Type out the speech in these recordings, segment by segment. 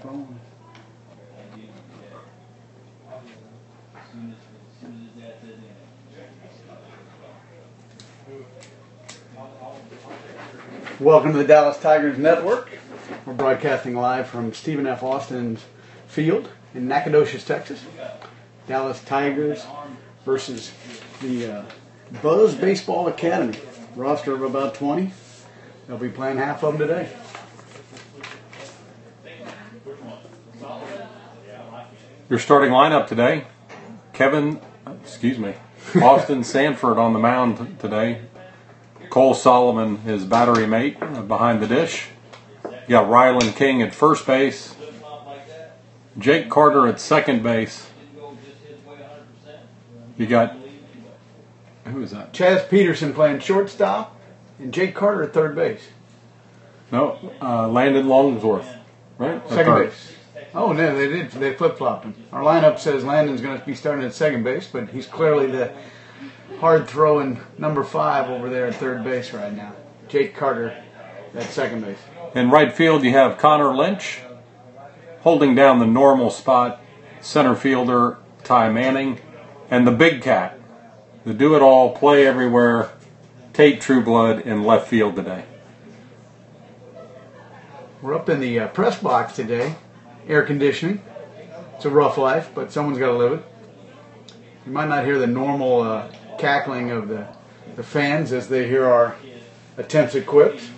phone. Welcome to the Dallas Tigers Network. We're broadcasting live from Stephen F. Austin's field in Nacogdoches, Texas. Dallas Tigers versus the uh, Buzz Baseball Academy. Roster of about 20. They'll be playing half of them today. Your starting lineup today, Kevin, excuse me, Austin Sanford on the mound today. Cole Solomon, his battery mate, uh, behind the dish. You got Ryland King at first base. Jake Carter at second base. You got who is that? Chaz Peterson playing shortstop and Jake Carter at third base. No, uh, Landon Longsworth, right? Second base. Oh no, they did. They flip flopped him. Our lineup says Landon's going to be starting at second base, but he's clearly the hard throwing number five over there at third base right now. Jake Carter at second base. In right field, you have Connor Lynch holding down the normal spot, center fielder Ty Manning, and the big cat, the do it all, play everywhere, Tate Trueblood in left field today. We're up in the uh, press box today. Air conditioning. It's a rough life, but someone's got to live it. You might not hear the normal uh, cackling of the, the fans as they hear our attempts at.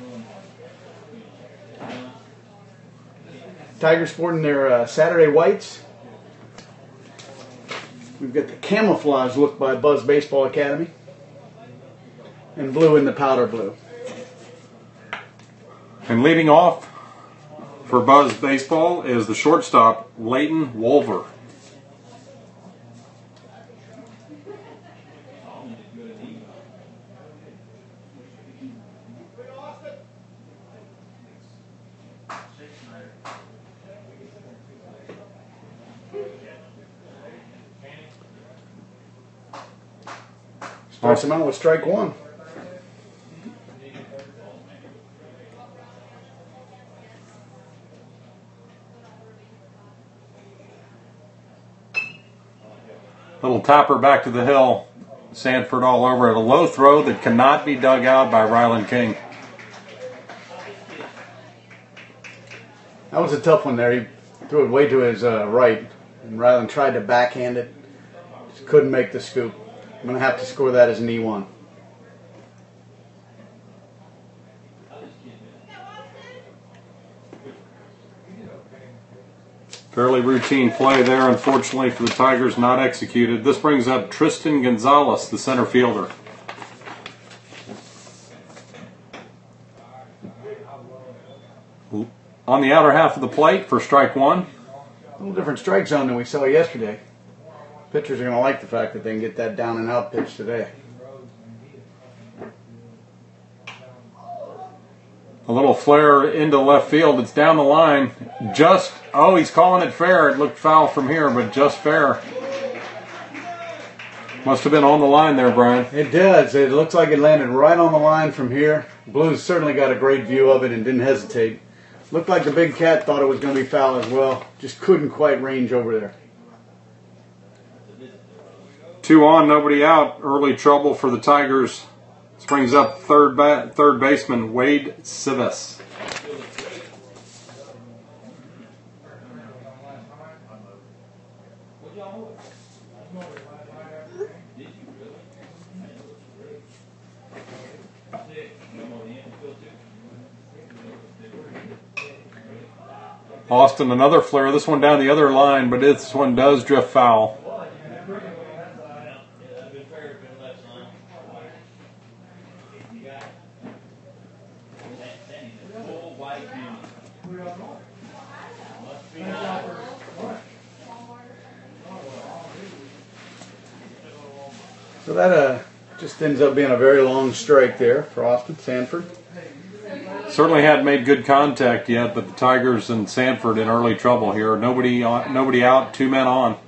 Tigers sporting their uh, Saturday whites. We've got the camouflage look by Buzz Baseball Academy. And blue in the powder blue. And leading off for Buzz Baseball is the shortstop, Leighton Wolver. Starts him out with strike one. Little topper back to the hill. Sanford all over it. A low throw that cannot be dug out by Ryland King. That was a tough one there. He threw it way to his uh, right, and Ryland tried to backhand it. Just couldn't make the scoop. I'm going to have to score that as an E E1. Fairly routine play there, unfortunately for the Tigers, not executed. This brings up Tristan Gonzalez, the center fielder. On the outer half of the plate for strike one. A little different strike zone than we saw yesterday. Pitchers are going to like the fact that they can get that down and out pitch today. A little flare into left field. It's down the line. Just, oh, he's calling it fair. It looked foul from here, but just fair. Must have been on the line there, Brian. It does. It looks like it landed right on the line from here. Blues certainly got a great view of it and didn't hesitate. Looked like the big cat thought it was going to be foul as well. Just couldn't quite range over there. Two on, nobody out. Early trouble for the Tigers. Brings up third ba- third baseman Wade Civis. Austin, another flare. This one down the other line, but this one does drift foul. So that uh, just ends up being a very long strike there for Austin Sanford. Certainly hadn't made good contact yet, but the Tigers and Sanford in early trouble here. Nobody, on, nobody out, two men on.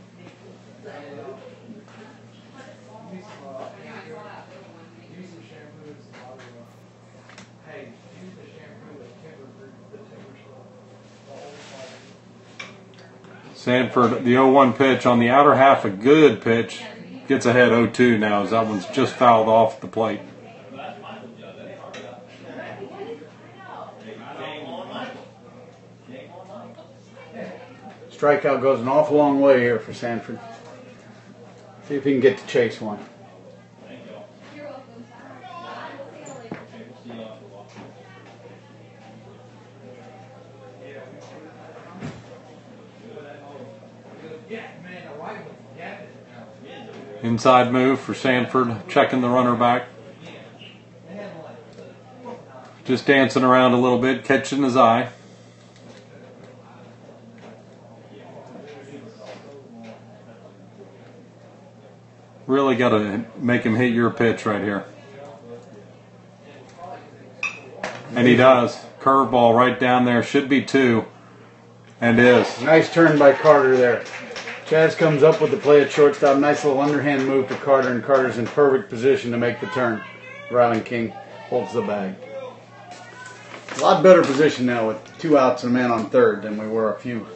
Sanford, the 0-1 pitch on the outer half, a good pitch. Gets ahead 0-2 now as that one's just fouled off the plate. Strikeout goes an awful long way here for Sanford. See if he can get to chase one. Inside move for Sanford, checking the runner back. Just dancing around a little bit, catching his eye. Really got to make him hit your pitch right here. And he does. Curveball right down there. Should be two. And is. Nice turn by Carter there. Chaz comes up with the play at shortstop. Nice little underhand move to Carter, and Carter's in perfect position to make the turn. Ryland King holds the bag. A lot better position now with two outs and a man on third than we were a few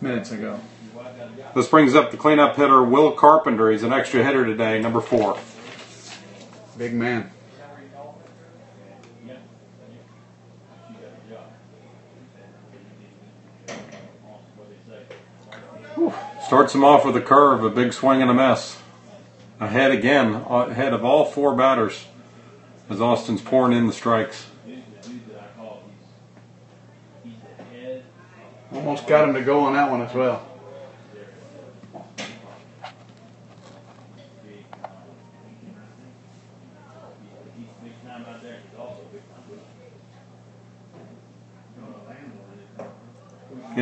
minutes ago. This brings up the cleanup hitter, Will Carpenter. He's an extra hitter today, number four. Big man. Starts him off with a curve, a big swing and a miss. Ahead again, uh, ahead of all four batters as Austin's pouring in the strikes. Almost got him to go on that one as well.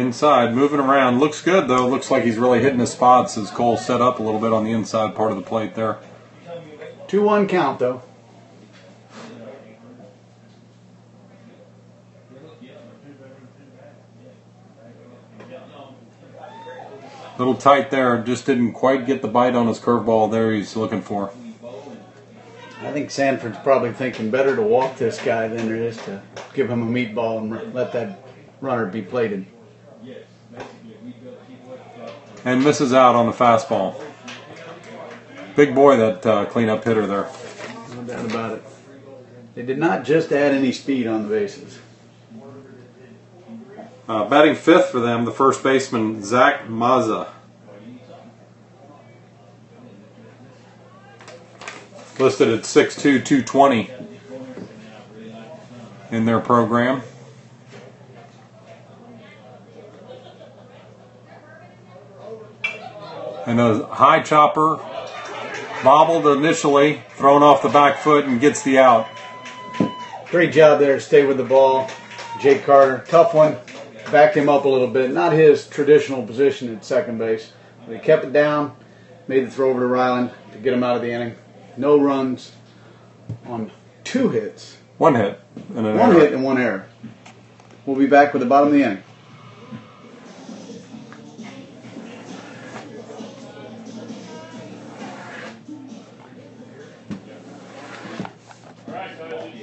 Inside, moving around. Looks good though. Looks like he's really hitting his spots as Cole set up a little bit on the inside part of the plate there. 2 1 count though. Little tight there, just didn't quite get the bite on his curveball there he's looking for. I think Sanford's probably thinking better to walk this guy than it is to give him a meatball and let that runner be plated. And misses out on the fastball. Big boy, that uh, cleanup hitter there. No doubt about it. They did not just add any speed on the bases. Uh, batting fifth for them, the first baseman, Zach Mazza. Listed at 6'2", 220 in their program. And a high chopper, bobbled initially, thrown off the back foot and gets the out. Great job there stay with the ball. Jake Carter, tough one, backed him up a little bit. Not his traditional position at second base. But he kept it down, made the throw over to Ryland to get him out of the inning. No runs on two hits. One hit. And an One error. hit and one error. We'll be back with the bottom of the inning.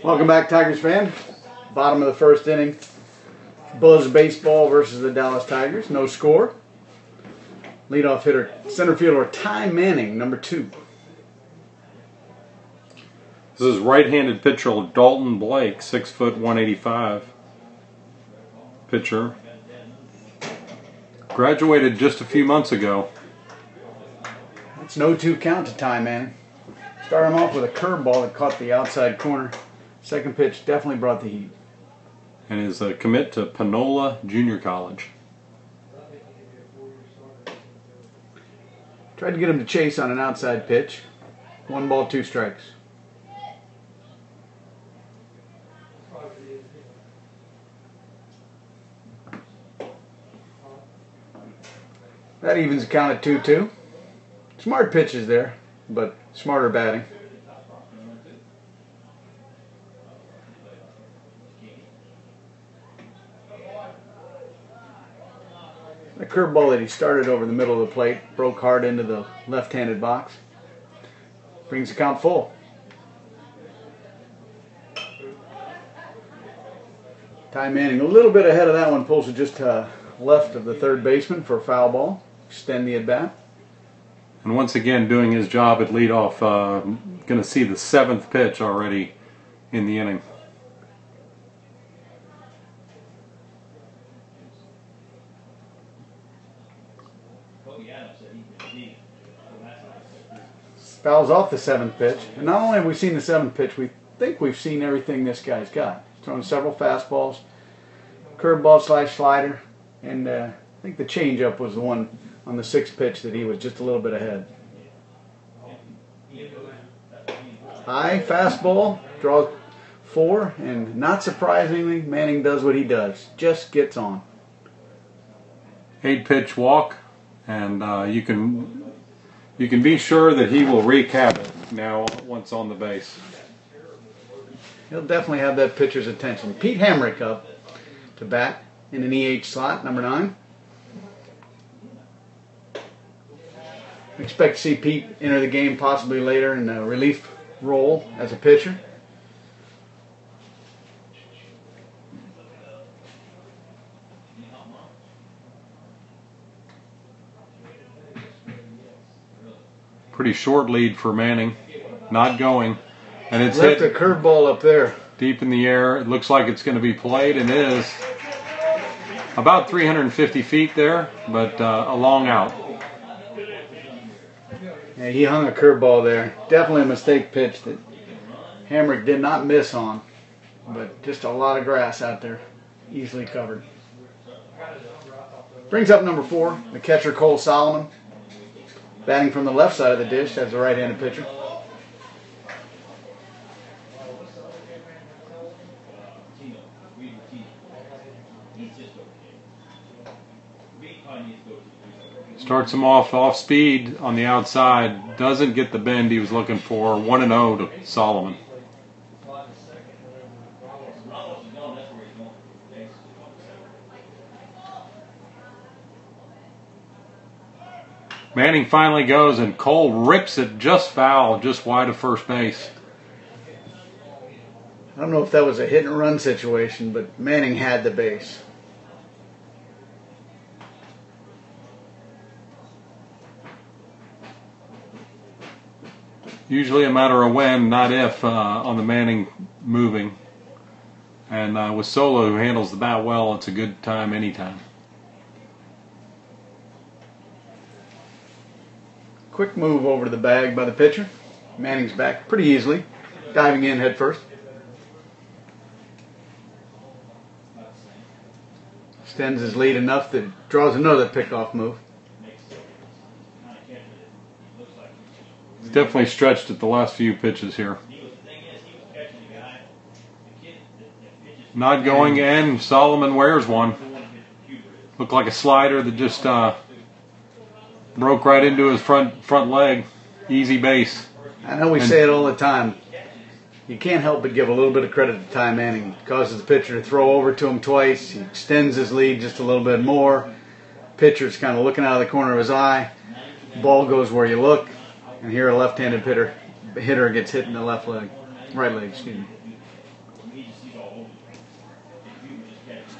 Welcome back, Tigers fan. Bottom of the first inning. Buzz Baseball versus the Dallas Tigers. No score. Leadoff hitter, center fielder Ty Manning, number two. This is right-handed pitcher Dalton Blake, six foot one eighty five. Pitcher. Graduated just a few months ago. It's no two count to Ty Manning. Start him off with a curveball that caught the outside corner. Second pitch definitely brought the heat. and is a commit to Panola Junior College. Tried to get him to chase on an outside pitch. One ball, two strikes. That evens the count at 2 2. Smart pitches there, but smarter batting. The curveball that he started over the middle of the plate broke hard into the left handed box. Brings the count full. Ty Manning a little bit ahead of that one, pulls it just uh, left of the third baseman for a foul ball. Extend the at bat. And once again, doing his job at leadoff. Uh, going to see the seventh pitch already in the inning. Fouls off the seventh pitch. And not only have we seen the seventh pitch, we think we've seen everything this guy's got. He's thrown several fastballs, curveball slash slider, and uh, I think the changeup was the one on the sixth pitch that he was just a little bit ahead. High fastball, draws four, and not surprisingly, Manning does what he does. Just gets on. Eight pitch walk, and uh, you can you can be sure that he will wreak havoc now once on the base. He'll definitely have that pitcher's attention. Pete Hamrick up to bat in an EH slot, number nine. Expect to see Pete enter the game possibly later in a relief role as a pitcher. Pretty short lead for Manning, not going, and it's Left a curveball up there. deep in the air. It looks like it's going to be played, and is about 350 feet there, but uh, a long out. Yeah, he hung a curveball there. Definitely a mistake pitch that Hamrick did not miss on. But just a lot of grass out there. Easily covered. Brings up number four, the catcher Cole Solomon. Batting from the left side of the dish as a right handed pitcher. Starts him off off speed on the outside. Doesn't get the bend he was looking for. 1 and 0 to Solomon. Manning finally goes and Cole rips it just foul, just wide of first base. I don't know if that was a hit and run situation, but Manning had the base. Usually a matter of when, not if, uh, on the Manning moving. And uh, with Solo, who handles the bat well, it's a good time anytime. Quick move over to the bag by the pitcher. Manning's back pretty easily, diving in head first. Extends his lead enough that draws another pickoff move. He's definitely stretched at the last few pitches here. Not going in. Solomon wears one. Looked like a slider that just uh, broke right into his front front leg. Easy base. I know we And- say it all the time. You can't help but give a little bit of credit to Ty Manning. Causes the pitcher to throw over to him twice. He extends his lead just a little bit more. Pitcher's kind of looking out of the corner of his eye. Ball goes where you look, and here a left-handed hitter hitter gets hit in the left leg, right leg. Excuse me.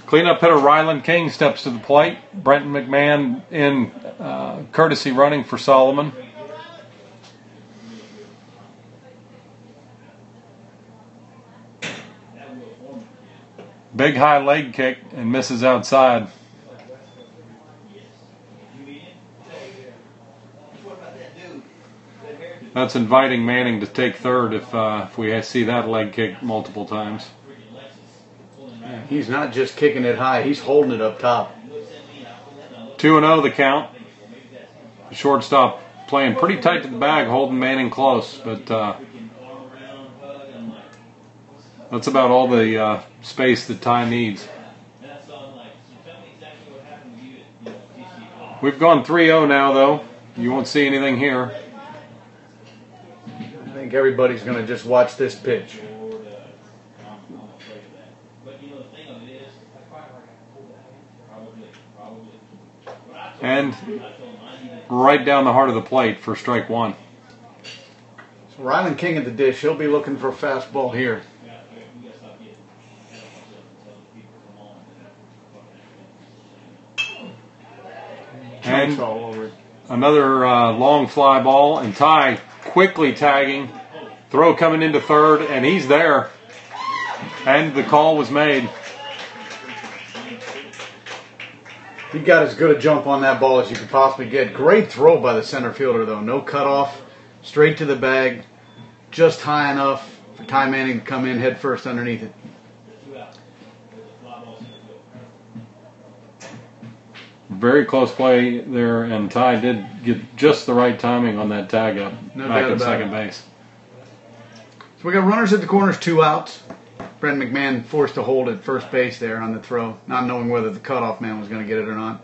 Cleanup hitter Ryland King steps to the plate. Brenton McMahon in uh, courtesy running for Solomon. Big high leg kick and misses outside. That's inviting Manning to take third if uh, if we see that leg kick multiple times. He's not just kicking it high; he's holding it up top. 2 and 0 the count. Shortstop playing pretty tight to the bag, holding Manning close, but uh, that's about all the uh, space that Ty needs. We've gone 3 0 now, though. You won't see anything here. I think everybody's going to just watch this pitch. And right down the heart of the plate for strike one. So Ryland King at the dish. He'll be looking for a fastball here. And- all over it. Another uh, long fly ball, and Ty quickly tagging. Throw coming into third, and he's there. And the call was made. He got as good a jump on that ball as you could possibly get. Great throw by the center fielder, though. No cutoff, straight to the bag, just high enough for Ty Manning to come in head first underneath it. Very close play there, and Ty did get just the right timing on that tag up No back about second it. base. So we got runners at the corners, two outs. Brent McMahon forced to hold at first base there on the throw, not knowing whether the cutoff man was going to get it or not.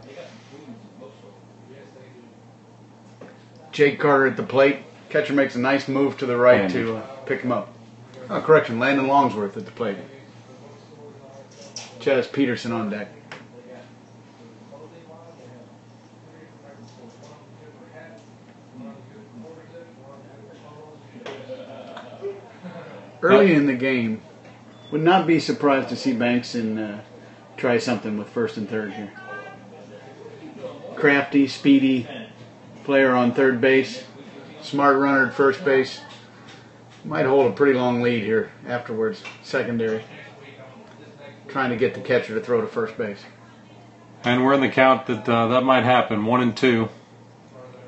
Jake Carter at the plate. Catcher makes a nice move to the right Andy. to uh, pick him up. Oh, correction, Landon Longsworth at the plate. Chaz Peterson on deck. Early in the game, would not be surprised to see Banks uh, try something with first and third here. Crafty, speedy player on third base, smart runner at first base. Might hold a pretty long lead here afterwards, secondary. Trying to get the catcher to throw to first base. And we're in the count that uh, that might happen. One and two.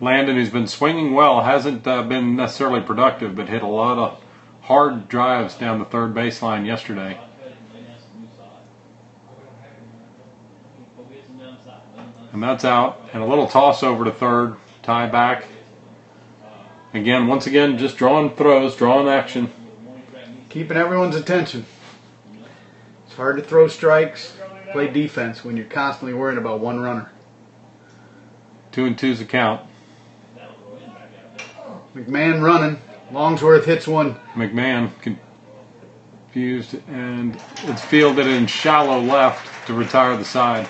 Landon, who's been swinging well, hasn't uh, been necessarily productive, but hit a lot of hard drives down the third baseline yesterday. And that's out. And a little toss over to third. Ty back. Again, once again, just drawing throws, drawing action. Keeping everyone's attention. It's hard to throw strikes, play defense when you're constantly worrying about one runner. Two and two's a count. McMahon running. Longsworth hits one. McMahon confused, and it's fielded in shallow left to retire the side.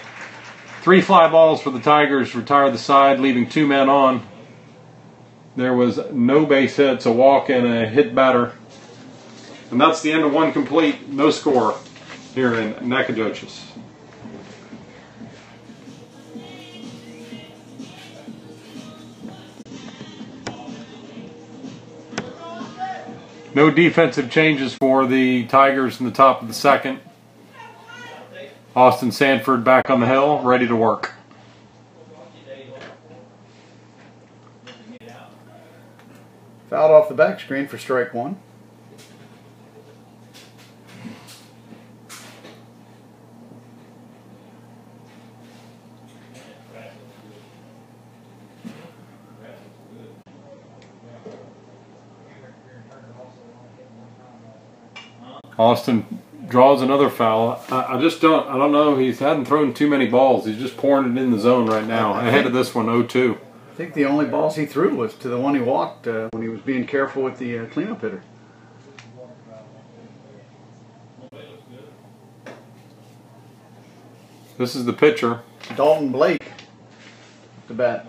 Three fly balls for the Tigers, retire the side, leaving two men on. There was no base hits, a walk, and a hit batter. And that's the end of one complete, no score here in Nacogdoches. No defensive changes for the Tigers in the top of the second. Austin Sanford back on the hill, ready to work. Fouled off the back screen for strike one. Austin draws another foul. I, I just don't. I don't know. He hadn't thrown too many balls. He's just pouring it in the zone right now. Ahead of this one, 0-2. I think the only balls he threw was to the one he walked uh, when he was being careful with the uh, cleanup hitter. This is the pitcher. Dalton Blake, the bat.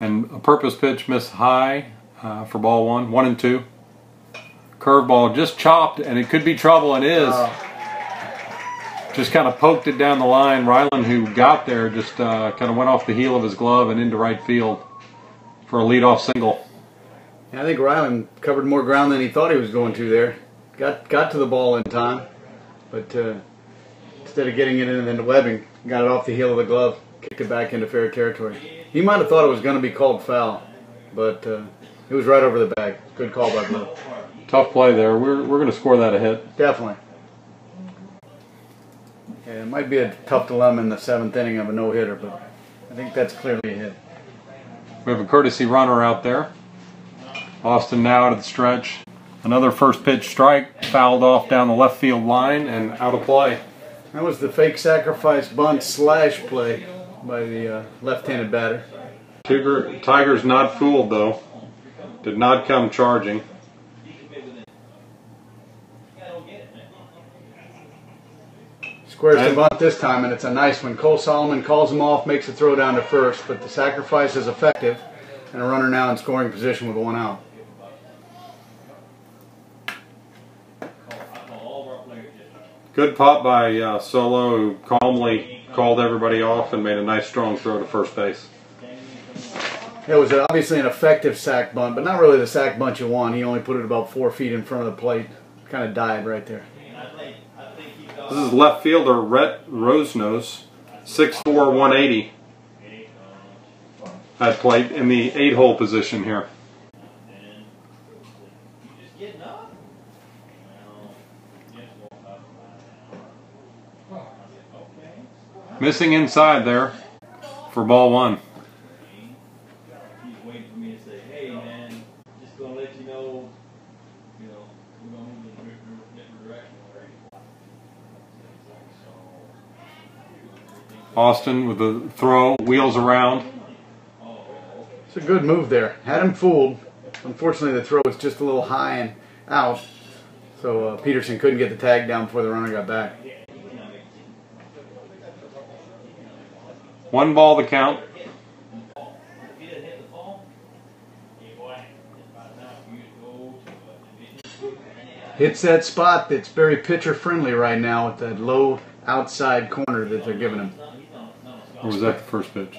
And a purpose pitch miss high uh, for ball one, one and two. Curveball just chopped, and it could be trouble, and is. Uh, Just kind of poked it down the line. Ryland, who got there, just uh, kind of went off the heel of his glove and into right field for a leadoff single. I think Ryland covered more ground than he thought he was going to there. Got got to the ball in time, but uh, instead of getting it in into webbing, got it off the heel of the glove, kicked it back into fair territory. He might have thought it was going to be called foul, but uh, it was right over the bag. Good call by Blue. Tough play there. We're, we're going to score that a hit. Definitely. Yeah, it might be a tough dilemma in the seventh inning of a no hitter, but I think that's clearly a hit. We have a courtesy runner out there. Austin now out of the stretch. Another first pitch strike, fouled off down the left field line and out of play. That was the fake sacrifice bunt slash play by the uh, left-handed batter. Tiger, Tiger's not fooled though. Did not come charging. Squares the bunt this time, and it's a nice one. Cole Solomon calls him off, makes a throw down to first, but the sacrifice is effective, and a runner now in scoring position with one out. Good pop by uh, Solo, who calmly called everybody off and made a nice strong throw to first base. It was obviously an effective sac bunt, but not really the sac bunt you want. He only put it about four feet in front of the plate. Kind of died right there. This is left fielder Rhett Rosenose, 6'4", 180 at plate in the eight hole position here. Missing inside there for ball one. He's waiting for me to say, hey man, just gonna let you know, you know, we're gonna move in a different, different direction already. Austin with the throw, wheels around. It's a good move there. Had him fooled. Unfortunately, the throw was just a little high and out, so uh, Peterson couldn't get the tag down before the runner got back. One ball the count. If he doesn't hit the phone, yeah, boy, it's about time for you to go to a division two. Hits that spot that's very pitcher friendly right now with that low outside corner that they're giving him. Or was that the first pitch?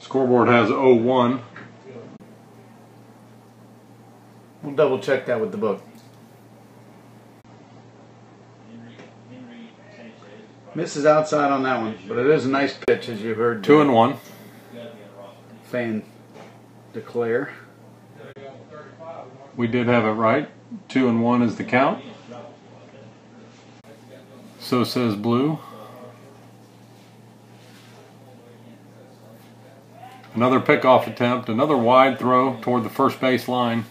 Scoreboard has 0-1. We'll double check that with the book. Henry, Henry Sanchez, Misses outside on that one, but it is a nice pitch as you've heard Two and one. gotta be on the roster. fan declare. We did have it right. Two and one is the count. So says Blue. Another pickoff attempt, another wide throw toward the first base line.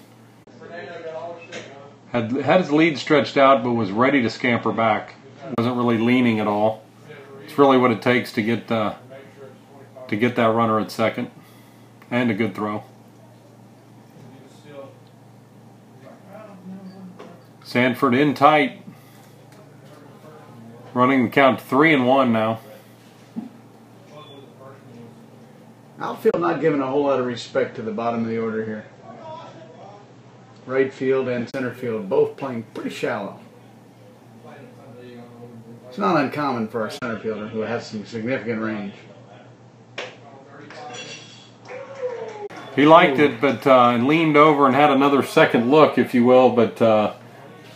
Had had his lead stretched out, but was ready to scamper back. Wasn't really leaning at all. It's really what it takes to get uh, to get that runner at second, and a good throw. Sanford in tight. Running the count three and one now. Outfield not giving a whole lot of respect to the bottom of the order here. Right field and center field both playing pretty shallow. It's not uncommon for our center fielder who has some significant range. He liked it, but uh, leaned over and had another second look, if you will, but uh,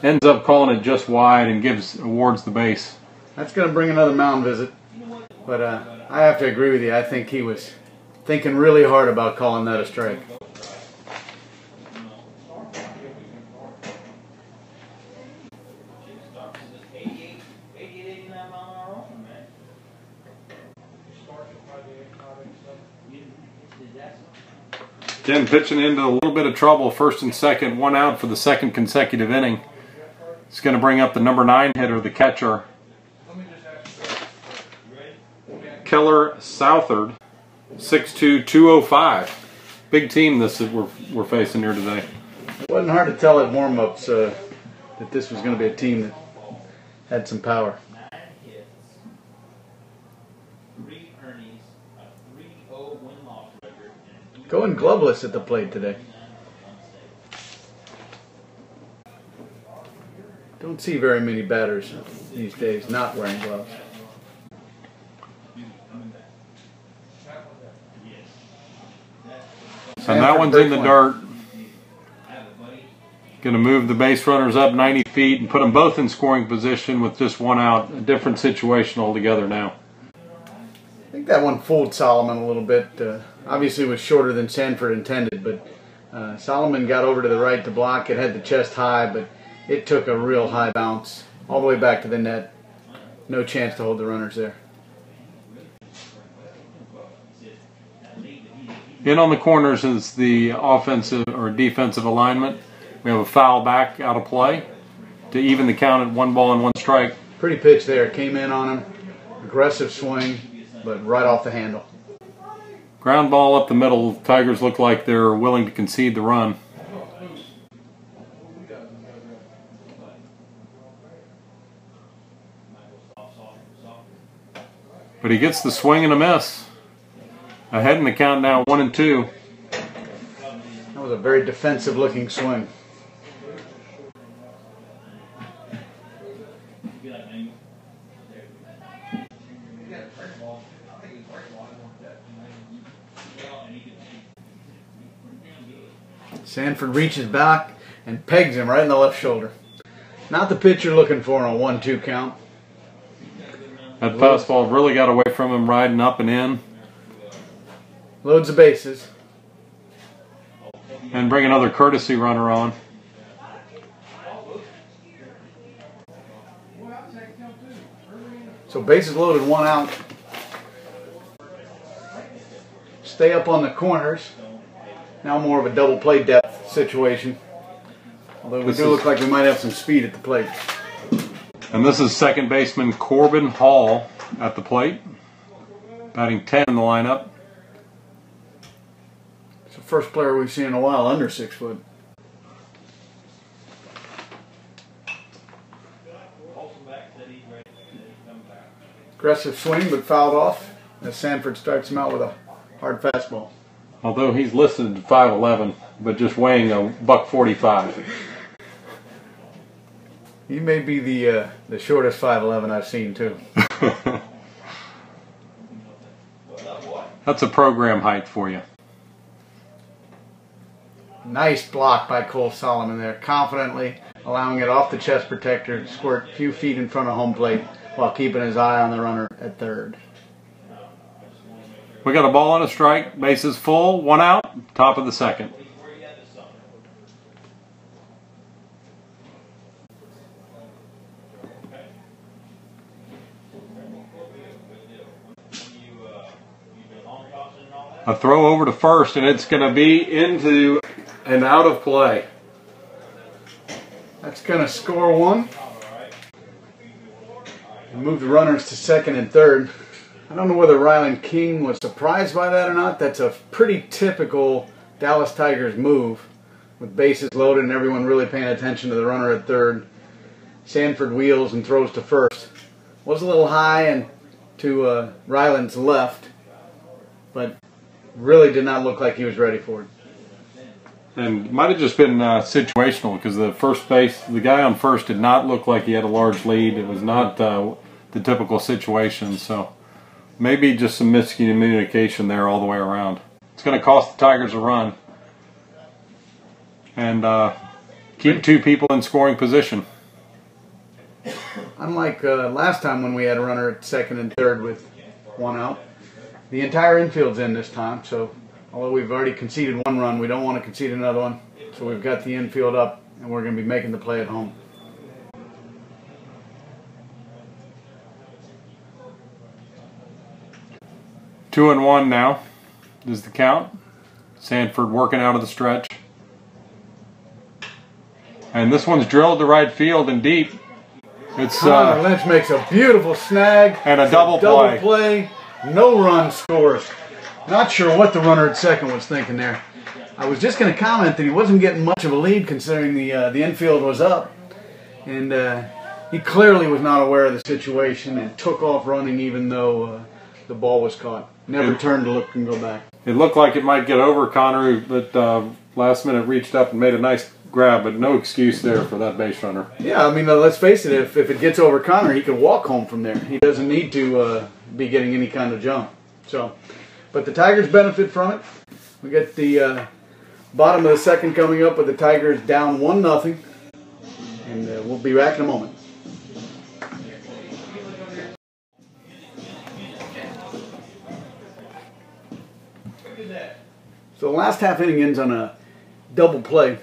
ends up calling it just wide and gives awards the base. That's going to bring another mound visit. But uh, I have to agree with you. I think he was thinking really hard about calling that a strike. Starts at 88, 88, 89 mile an hour, man. Is that Again, pitching into a little bit of trouble, first and second, one out for the second consecutive inning. It's going to bring up the number nine hitter, the catcher, Keller Southard, 6'2", 205. Big team this we're, we're facing here today. It wasn't hard to tell at warm-ups uh, that this was going to be a team that had some power. nine hits, three earnings, a 3-0 win-loss record, and an Going gloveless at the plate today. Don't see very many batters these days not wearing gloves. And that one's in the dirt. Going to move the base runners up 90 feet and put them both in scoring position with just one out. A different situation altogether now. I think that one fooled Solomon a little bit. Uh, obviously, it was shorter than Sanford intended, but uh, Solomon got over to the right to block. It had the chest high, but it took a real high bounce all the way back to the net. No chance to hold the runners there. In on the corners is the offensive or defensive alignment. We have a foul back out of play to even the count at one ball and one strike. Pretty pitch there. Came in on him. Aggressive swing, but right off the handle. Ground ball up the middle. Tigers look like they're willing to concede the run. But he gets the swing and a miss. Ahead in the count now, one and two. That was a very defensive looking swing. Sanford reaches back and pegs him right in the left shoulder. Not the pitch you're looking for on a one-two count. That fastball really got away from him riding up and in. Loads of bases. And bring another courtesy runner on. So bases loaded, one out. Stay up on the corners. Now more of a double play depth situation. Although we This do is- look like we might have some speed at the plate. And this is second baseman Corbin Hall at the plate. Batting 10 in the lineup. First player we've seen in a while under six foot. Holzenbeck said he's ready, said he's coming back. Aggressive swing, but fouled off as Sanford starts him out with a hard fastball. Although he's listed at 5'11, but just weighing a buck 45. He may be the uh, the shortest 5'11 I've seen too. That's a program height for you. Nice block by Cole Solomon there, confidently allowing it off the chest protector to squirt a few feet in front of home plate while keeping his eye on the runner at third. We got a ball and a strike, bases full, one out, top of the second. A throw over to first, and it's going to be into and out of play. That's going to score one. And move the runners to second and third. I don't know whether Ryland King was surprised by that or not. That's a pretty typical Dallas Tigers move with bases loaded and everyone really paying attention to the runner at third. Sanford wheels and throws to first. Was a little high and to uh, Ryland's left, but really did not look like he was ready for it. And might have just been uh, situational because the first base, the guy on first did not look like he had a large lead. It was not uh, the typical situation. So maybe just some miscommunication there all the way around. It's going to cost the Tigers a run and uh, keep two people in scoring position. Unlike uh, last time when we had a runner at second and third with one out, the entire infield's in this time. So, although we've already conceded one run, we don't want to concede another one. So we've got the infield up, and we're going to be making the play at home. Two and one now is the count. Sanford working out of the stretch. And this one's drilled to right field and deep. It's Connor uh, Lynch makes a beautiful snag And a double double play. play. No run scores. Not sure what the runner at second was thinking there. I was just going to comment that he wasn't getting much of a lead considering the uh, the infield was up, and uh, he clearly was not aware of the situation and took off running even though uh, the ball was caught. Never And- turned to look and go back. it looked like it might get over Connor, but uh, last minute reached up and made a nice grab, but no excuse there for that base runner. Yeah, I mean, uh, let's face it. If, if it gets over Connor, he could walk home from there. He doesn't need to uh, be getting any kind of jump. So, but the Tigers benefit from it. We get the uh, bottom of the second coming up with the Tigers down one nothing, and uh, we'll be back in a moment. So the last half inning ends on a double play.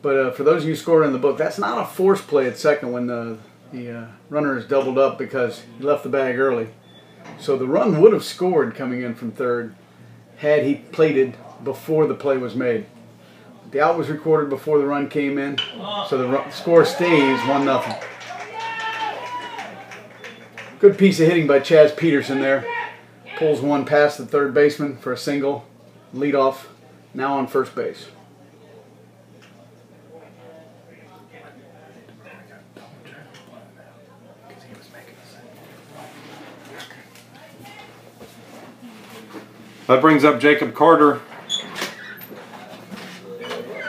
But uh, for those of you scoring in the book, that's not a force play at second when the, the uh, runner is doubled up because he left the bag early. So the run would have scored coming in from third had he plated before the play was made. The out was recorded before the run came in, so the run, score stays 1 nothing. Good piece of hitting by Chaz Peterson there. Pulls one past the third baseman for a single. Lead off, now on first base. That brings up Jacob Carter.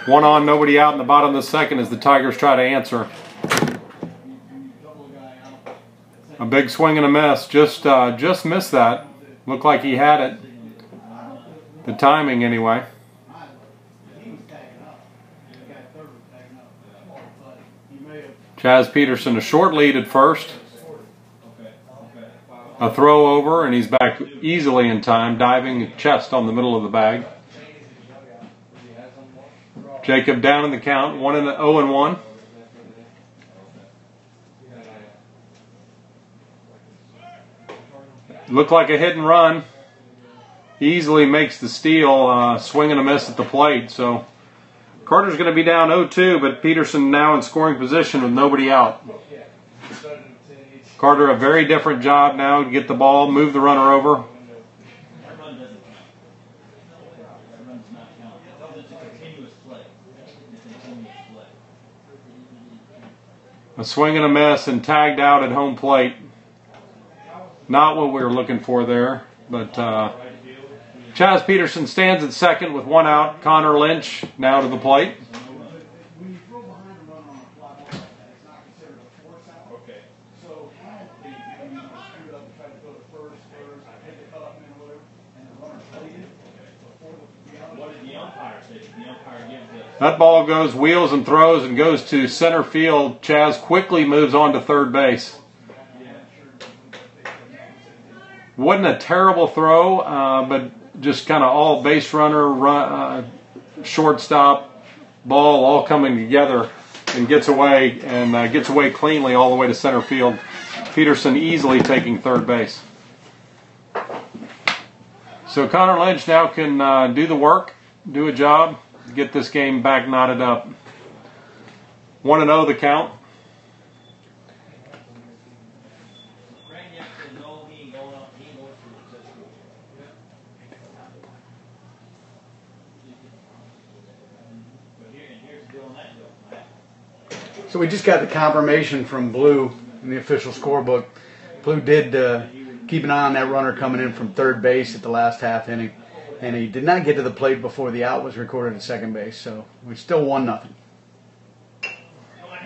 One on, nobody out in the bottom of the second as the Tigers try to answer. A big swing and a miss. Just, uh, just missed that. Looked like he had it. The timing, anyway. Chaz Peterson, a short lead at first. A throw over, and he's back easily in time, diving chest on the middle of the bag. Jacob down in the count, one and 0 and one. Looked like a hit and run. Easily makes the steal, uh, swing and a miss at the plate. So Carter's going to be down 0-2, but Peterson now in scoring position with nobody out. Carter a very different job now get the ball, move the runner over. A swing and a miss and tagged out at home plate. Not what we were looking for there, but uh, Chaz Peterson stands at second with one out. Connor Lynch now to the plate. When you throw behind a run on a fly ball, it's not considered a force out. Okay. So technically, if you screwed up and tried to throw the first, first, hit the cutoff man or whatever, and the runner played it before the, the out. What did the umpire say? The umpire gives us. That ball goes wheels and throws and goes to center field. Chaz quickly moves on to third base. Wasn't a terrible throw, uh, but just kind of all base runner, run, uh, shortstop, ball all coming together and gets away and uh, gets away cleanly all the way to center field. Peterson easily taking third base. So Connor Lynch now can uh, do the work, do a job, get this game back knotted up. 1 0 the count. So we just got the confirmation from Blue in the official scorebook. Blue did uh, keep an eye on that runner coming in from third base at the last half inning, and he did not get to the plate before the out was recorded at second base. So we still won nothing.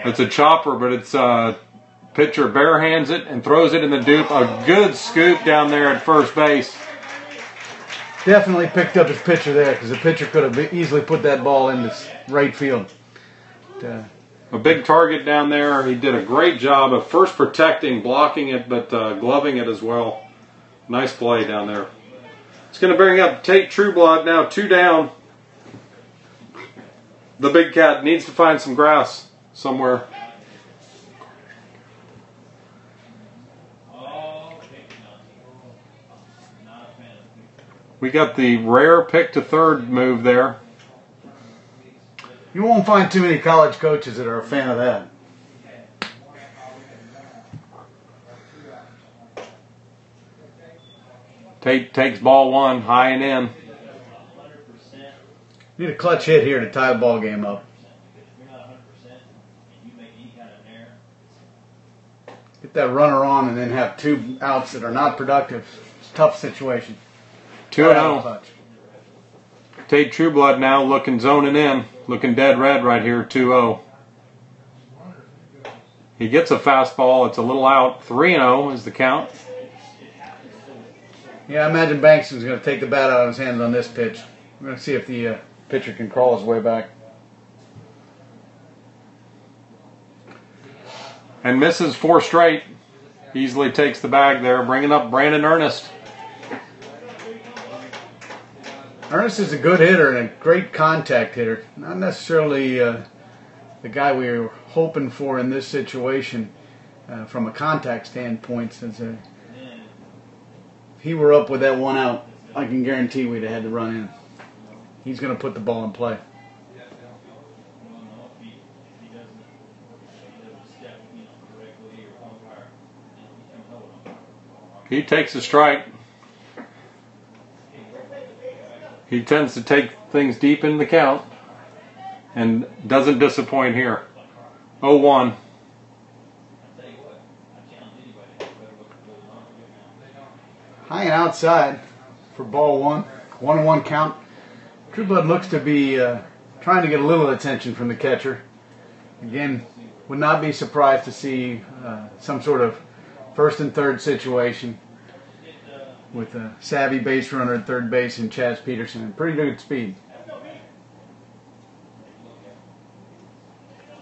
It's a chopper, but it's uh, pitcher bare hands it and throws it in the dupe. A good scoop down there at first base. Definitely picked up his pitcher there because the pitcher could have easily put that ball into right field. But, uh, A big target down there. He did a great job of first protecting, blocking it, but uh, gloving it as well. Nice play down there. It's going to bring up Tate Trueblood now, two down. The big cat needs to find some grass somewhere. We got the rare pick to third move there. you won't find too many college coaches that are a fan of that. Tate takes ball one, high and in. Need a clutch hit here to tie the ball game up. if you're not hundred percent, and you make any kind of an error, Get that runner on and then have two outs that are not productive. It's a tough situation. 2 Gotta have 0. Tate Trueblood now looking zoning in, looking dead red right here, 2 0. He gets a fastball, it's a little out. 3 0 is the count. Yeah, I imagine Bankston's going to take the bat out of his hands on this pitch. We're going to see if the uh, pitcher can crawl his way back. And misses four straight. Easily takes the bag there, bringing up Brandon Ernest. Ernest is a good hitter and a great contact hitter. Not necessarily uh, the guy we were hoping for in this situation uh, from a contact standpoint. Since uh, he were up with that one out, I can guarantee we'd have had to run in. He's going to put the ball in play. He takes a strike. He tends to take things deep in the count and doesn't disappoint here. 0 1. I tell you what, I challenge anybody to better look at goes on and outside for ball one. One and one count. Trueblood looks to be uh, trying to get a little attention from the catcher. Again, would not be surprised to see uh, some sort of first and third situation with a savvy base runner at third base and Chaz Peterson and pretty good speed.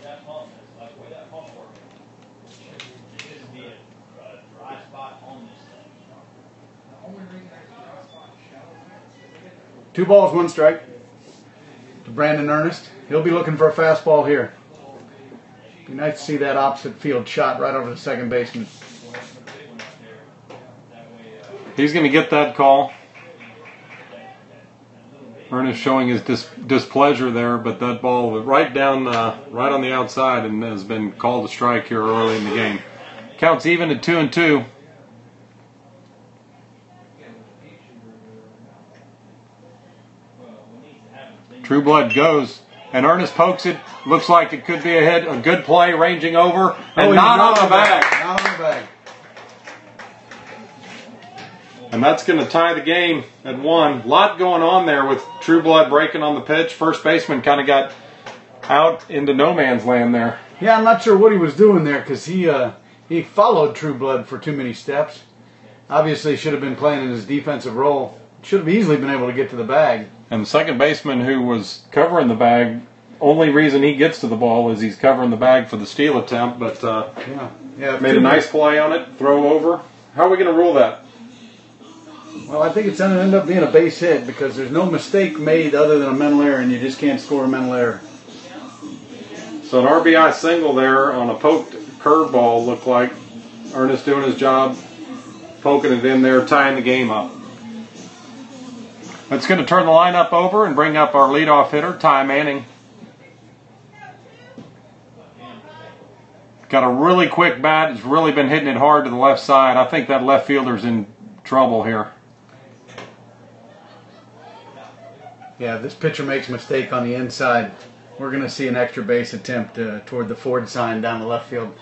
That pump, that's the way that pump works. Two balls, one strike. To Brandon Ernest. He'll be looking for a fastball here. Be nice to see that opposite field shot right over the second baseman. He's going to get that call. Ernest showing his dis- displeasure there, but that ball was right down, uh, right on the outside, and has been called a strike here early in the game. Counts even at two and two. Trueblood goes, and Ernest pokes it. Looks like it could be a hit, a good play, ranging over, and Oh, not on the bag. Not on the bag. And that's going to tie the game at one. lot going on there with Trueblood breaking on the pitch. First baseman kind of got out into no man's land there. Yeah, I'm not sure what he was doing there because he uh, he followed Trueblood for too many steps. Obviously, should have been playing in his defensive role. Should have easily been able to get to the bag. And the second baseman who was covering the bag, only reason he gets to the ball is he's covering the bag for the steal attempt, but uh, Yeah, yeah. made a nice play on it, throw over. How are we going to rule that? Well, I think it's going to end up being a base hit because there's no mistake made other than a mental error, and you just can't score a mental error. So an RBI single there on a poked curveball looked like Ernest doing his job, poking it in there, tying the game up. That's going to turn the lineup over and bring up our leadoff hitter, Ty Manning. Got a really quick bat. He's really been hitting it hard to the left side. I think that left fielder's in trouble here. Yeah, this pitcher makes a mistake on the inside. We're going to see an extra base attempt uh, toward the Ford sign down the left field.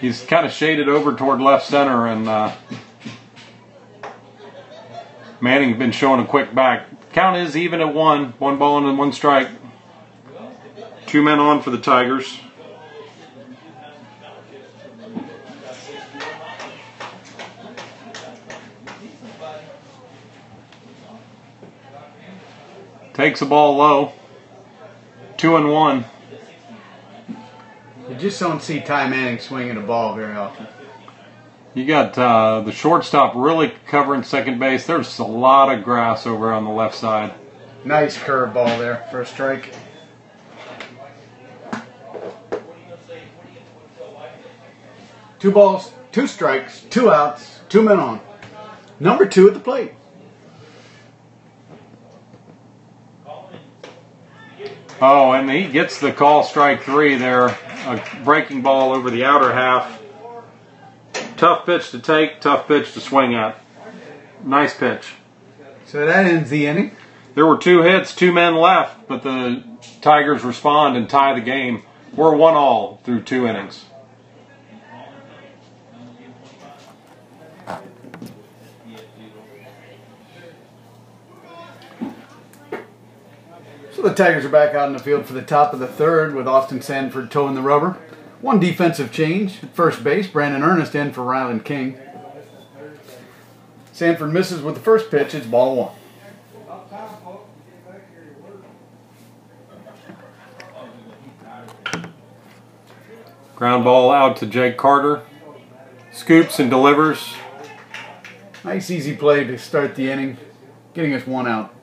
He's kind of shaded over toward left center, and uh, Manning's been showing a quick back. Count is even at one, one ball and one strike. Two men on for the Tigers. Takes the ball low. Two and one. You just don't see Ty Manning swinging a ball very often. You got uh, the shortstop really covering second base. There's a lot of grass over on the left side. Nice curveball there for a strike. Two balls, two strikes, two outs, two men on. Number two at the plate. Oh, and he gets the call strike three there. A breaking ball over the outer half. Tough pitch to take, tough pitch to swing at. Nice pitch. So that ends the inning. There were two hits, two men left, but the Tigers respond and tie the game. We're one all through two innings. So the Tigers are back out in the field for the top of the third with Austin Sanford toeing the rubber. One defensive change at first base. Brandon Ernest in for Ryland King. Sanford misses with the first pitch. It's ball one. Ground ball out to Jake Carter. Scoops and delivers. Nice easy play to start the inning, getting us one out.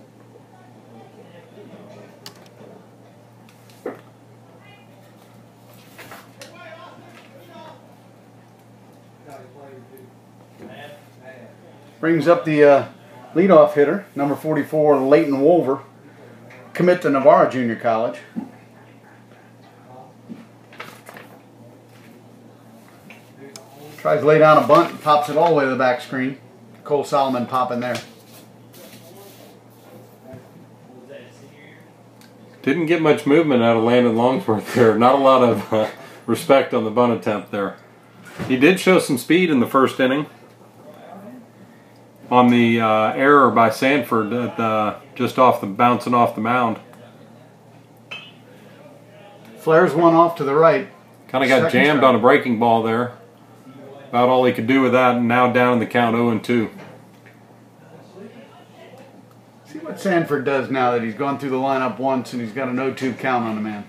Brings up the uh, leadoff hitter, number 44, Leighton Wolver, commit to Navarro Junior College. Tries to lay down a bunt, pops it all the way to the back screen. Cole Solomon popping there. Didn't get much movement out of Landon Longsworth there. Not a lot of uh, respect on the bunt attempt there. He did show some speed in the first inning on the uh, error by Sanford at the, just off the bouncing off the mound. Flares one off to the right. Kind of got Second jammed on a breaking ball there. About all he could do with that, and now down in the count 0 and 2. See what Sanford does now that he's gone through the lineup once and he's got an 0-2 count on the man.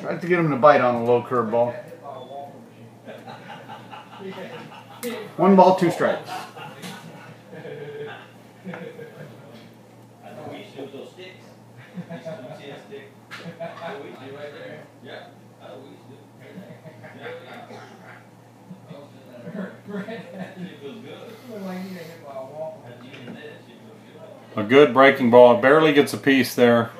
Tries to get him to bite on a low curveball. One ball, two strikes. I thought we used to do with those sticks. Used to do ten stick. What we used to do right there. Yeah. I thought we used to do. It feels good. After you did this, it feels good. A good breaking ball. Barely gets a piece there.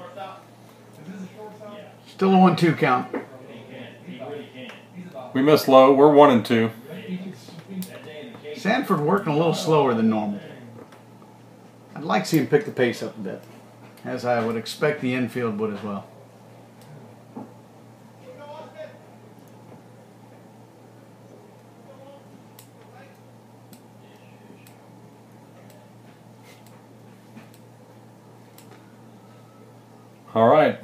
Still a one-two count. He can, he really can. We missed low. We're one and two. That day in the case. Sanford working a little slower than normal. I'd like to see him pick the pace up a bit, as I would expect the infield would as well. All right.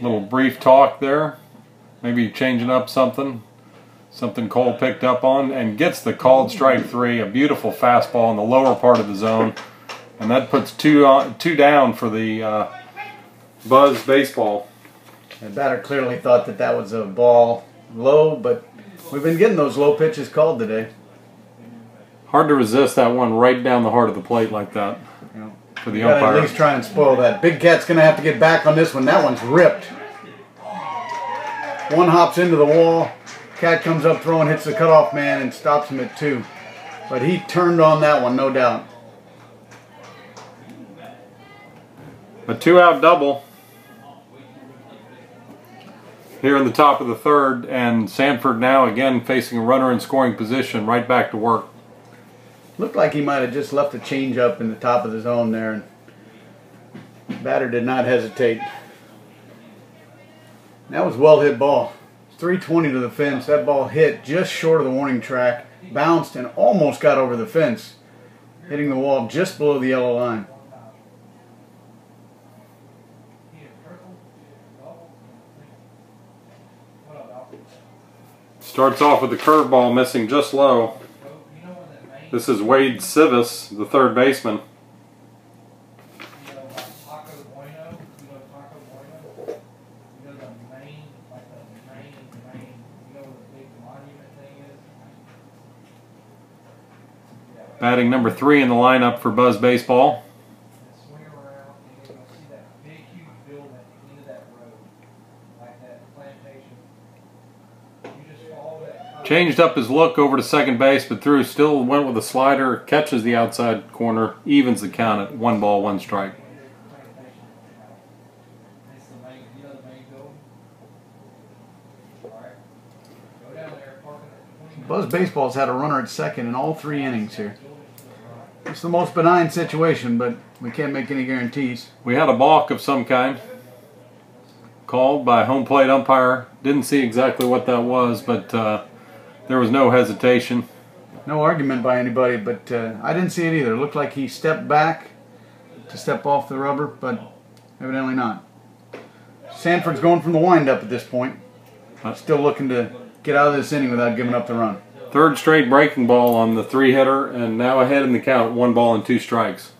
Little brief talk there. Maybe changing up something. Something Cole picked up on and gets the called strike three. A beautiful fastball in the lower part of the zone. And that puts two on, two down for the uh, Buzz baseball. The batter clearly thought that that was a ball low, but we've been getting those low pitches called today. Hard to resist that one right down the heart of the plate like that for the gotta at least try and spoil that. Big Cat's gonna have to get back on this one. That one's ripped. One hops into the wall. Cat comes up throwing, hits the cutoff man, and stops him at two. But he turned on that one, no doubt. A two out double here in the top of the third, and Sanford now again facing a runner in scoring position, right back to work. Looked like he might have just left a change up in the top of the zone there, and batter did not hesitate. That was well hit ball. 320 to the fence. That ball hit just short of the warning track, bounced and almost got over the fence, hitting the wall just below the yellow line. Starts off with the curveball missing just low. This is Wade Civis, the third baseman. Batting number three in the lineup for Buzz Baseball. swing around and you're gonna see that big huge building at the end of that road, like that plantation. You just follow that. curve. Changed up his look over to second base, but threw still went with a slider, catches the outside corner, evens the count at one ball, one strike. Plantation. It's the main, you know the main building? Alright. Go down there, park it at twenty. Buzz Baseball's had a runner at second in all three innings here. It's the most benign situation, but we can't make any guarantees. We had a balk of some kind called by home plate umpire. Didn't see exactly what that was, but uh, there was no hesitation. No argument by anybody, but uh, I didn't see it either. It looked like he stepped back to step off the rubber, but evidently not. Sanford's going from the windup at this point. Still looking to get out of this inning without giving up the run. Third straight breaking ball on the three hitter, and now ahead in the count, one ball and two strikes.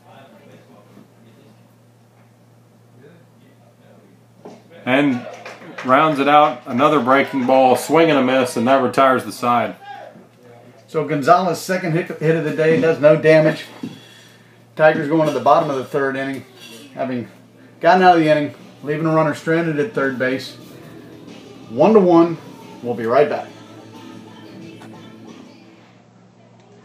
And rounds it out, another breaking ball, swing and a miss, and that retires the side. So Gonzalez, second hit, hit of the day, does no damage. Tigers going to the bottom of the third inning, having gotten out of the inning, leaving a runner stranded at third base. One to one. We'll be right back.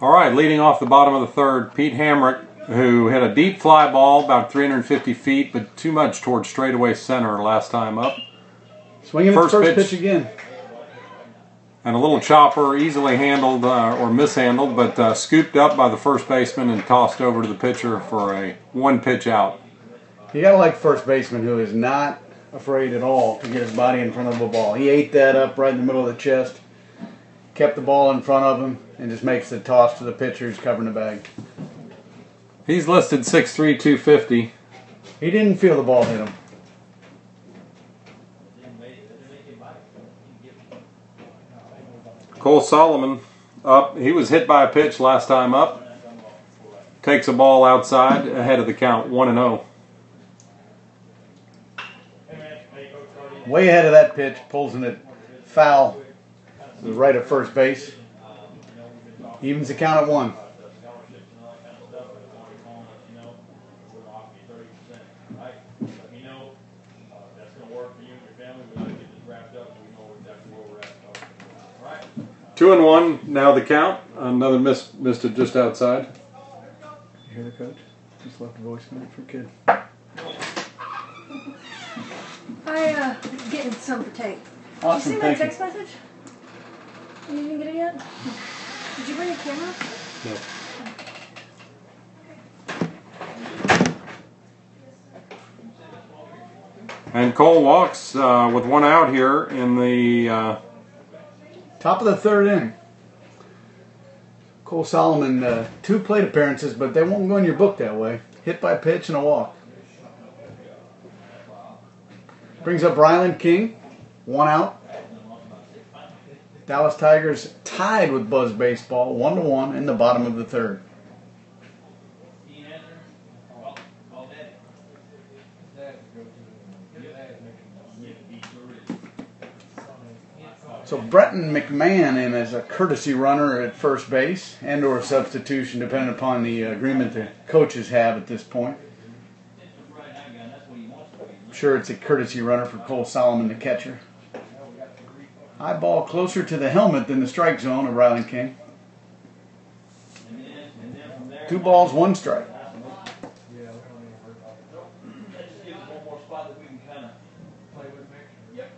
All right, leading off the bottom of the third, Pete Hamrick, who hit a deep fly ball about 350 feet, but too much towards straightaway center last time up. Swinging First first pitch. pitch, again. And a little chopper, easily handled uh, or mishandled, but uh, scooped up by the first baseman and tossed over to the pitcher for a one pitch out. You gotta like first baseman who is not afraid at all to get his body in front of a ball. He ate that up right in the middle of the chest, kept the ball in front of him, and just makes the toss to the pitcher who's covering the bag. He's listed 6'3", 250. He didn't feel the ball hit him. Cole Solomon up. He was hit by a pitch last time up. Takes a ball outside ahead of the count, 1 and 0. Way ahead of that pitch, pulls in a foul right of first base. Evens the count at 1. Two and one. Now the count. Another miss missed it just outside. You hear the coach? Just left a voicemail for kid. I uh getting some for tape. Awesome, Did you see my thank you. text message? You didn't get it yet? Did you bring a camera? No. And Cole walks uh, with one out here in the. Uh, Top of the third inning. Cole Solomon, uh, two plate appearances, but they won't go in your book that way. Hit by pitch and a walk. Brings up Ryland King, one out. Dallas Tigers tied with Buzz Baseball, one to one in the bottom of the third. He answer, call, call daddy. Dad go to, his dad making Yeah, he sure is. some, So Breton McMahon in as a courtesy runner at first base and or substitution, depending upon the agreement the coaches have at this point. I'm sure it's a courtesy runner for Cole Solomon, the catcher. High ball closer to the helmet than the strike zone of Ryland King. Two balls, one strike. yeah, we don't even worry about it. That just gives us one more spot that we can kinda. Play with mixture. Yep.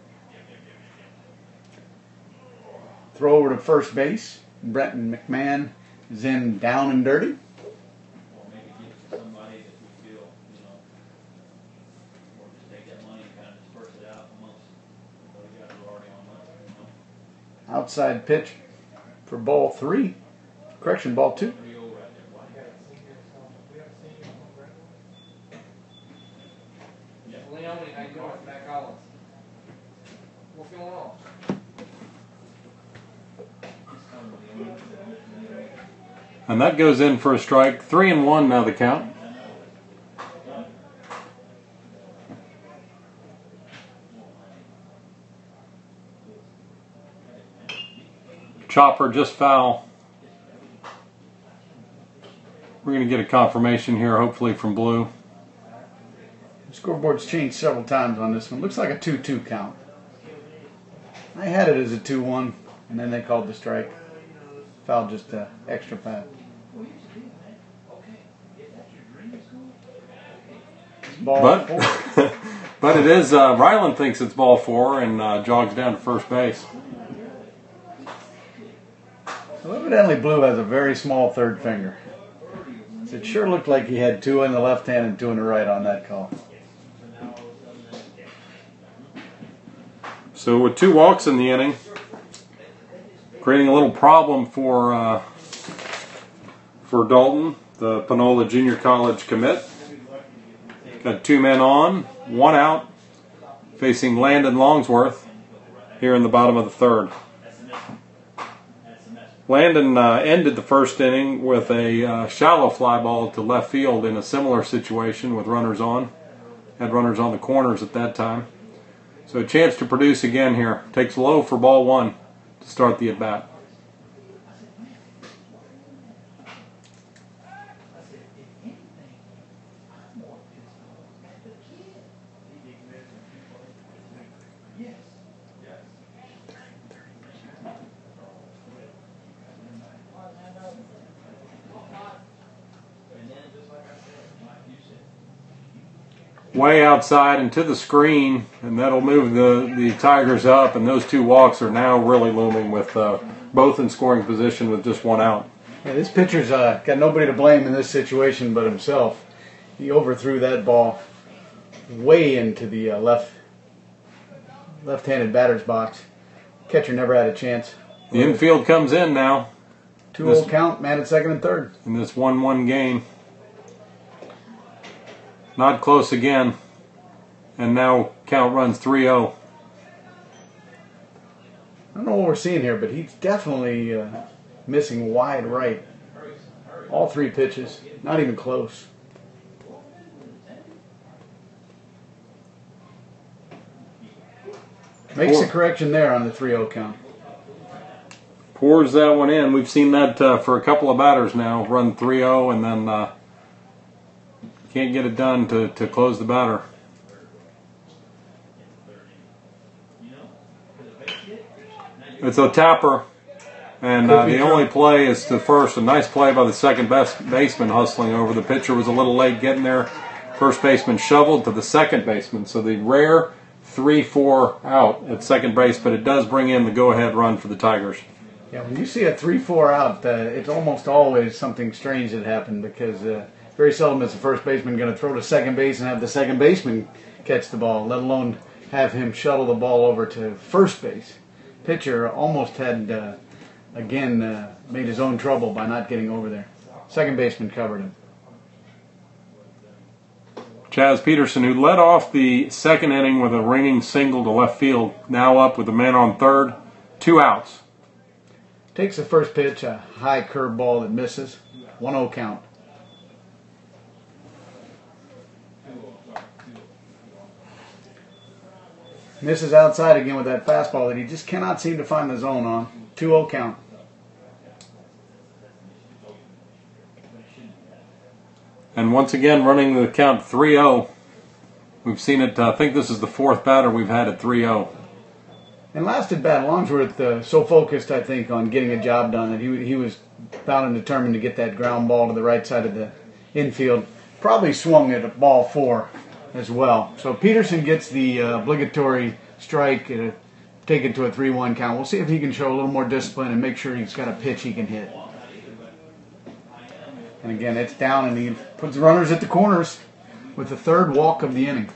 Throw over to first base. Bretton McMahon is in down and dirty. Outside pitch for ball three. Correction, ball we feel, you know, or just take that money and kind of disperse it out amongst the guys who are already on money, you know? Outside pitch for ball three. Correction, ball two. Three oh right there, why? We got a senior, so, we have a senior on Brentwood. Leone, how you doing? Matt Collins. What's going on? and that goes in for a strike. Three and one now the count. Chopper just foul. We're going to get a confirmation here, hopefully from Blue. The scoreboard's changed several times on this one. Looks like a 2 2 count. I had it as a 2 1, and then they called the strike. Foul just uh, extra fat. Ball But but it is uh, Ryland thinks it's ball four and uh, jogs down to first base. Well, evidently, Blue has a very small third finger. It sure looked like he had two in the left hand and two in the right on that call. So with two walks in the inning, creating a little problem for uh, for Dalton, the Panola Junior College commit. Got two men on, one out, facing Landon Longsworth here in the bottom of the third. Landon uh, ended the first inning with a uh, shallow fly ball to left field in a similar situation with runners on. Had runners on the corners at that time. So a chance to produce again here. Takes low for ball one to start the at bat. Way outside and to the screen, and that'll move the, the Tigers up. And those two walks are now really looming with uh, both in scoring position with just one out. Yeah, this pitcher's uh, got nobody to blame in this situation but himself. He overthrew that ball way into the uh, left left-handed batter's box. Catcher never had a chance. The infield comes in now Two old count, man at second and third. in this 1 1 game. Not close again. And now count runs 3 0. I don't know what we're seeing here, but he's definitely uh, missing wide right. All three pitches, not even close. Makes the correction there on the 3 0 count. Pours that one in. We've seen that uh, for a couple of batters now. Run 3-0 and then uh, can't get it done to, to close the batter. It's a tapper, and uh, the only play is to first. A nice play by the second best baseman hustling over. The pitcher was a little late getting there. First baseman shoveled to the second baseman. So the rare 3 4 out at second base, but it does bring in the go ahead run for the Tigers. Yeah, when you see a three-four out, uh, it's almost always something strange that happened because uh, very seldom is the first baseman going to throw to second base and have the second baseman catch the ball, let alone have him shuttle the ball over to first base. Pitcher almost had uh, again uh, made his own trouble by not getting over there. Second baseman covered him. Chaz Peterson, who led off the second inning with a ringing single to left field, now up with a man on third, two outs. Takes the first pitch, a high curve ball that misses, 1-0 count. Misses outside again with that fastball that he just cannot seem to find the zone on. 2-0 count. And once again, running the count 3 0. We've seen it, uh, I think this is the fourth batter we've had at 3 0. And last at bat, Longsworth uh, so focused, I think, on getting a job done that he, he was bound and determined to get that ground ball to the right side of the infield. Probably swung it at ball four as well. So Peterson gets the uh, obligatory strike, uh, take it to a 3 1 count. We'll see if he can show a little more discipline and make sure he's got a pitch he can hit. And again, it's down, and he puts runners at the corners with the third walk of the inning.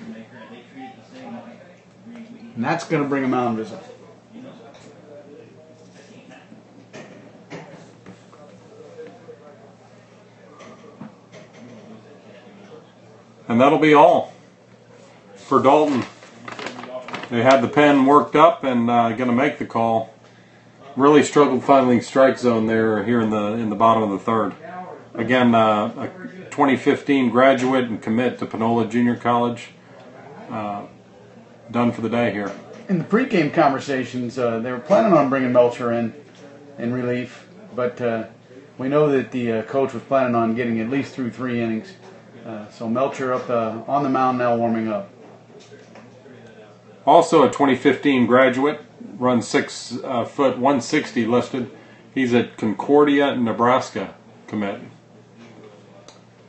And that's going to bring him out visit. And that'll be all for Dalton. They had the pen worked up and uh, going to make the call. Really struggled finding strike zone there here in the in the bottom of the third. Again, uh, a 2015 graduate and commit to Panola Junior College. Uh, done for the day here. in the pregame conversations, uh, they were planning on bringing Melcher in in relief, but uh, we know that the uh, coach was planning on getting at least through three innings. So Melcher up on the mound now, warming up. Also a 2015 graduate, runs six uh, foot 160 listed. He's at Concordia, Nebraska commit.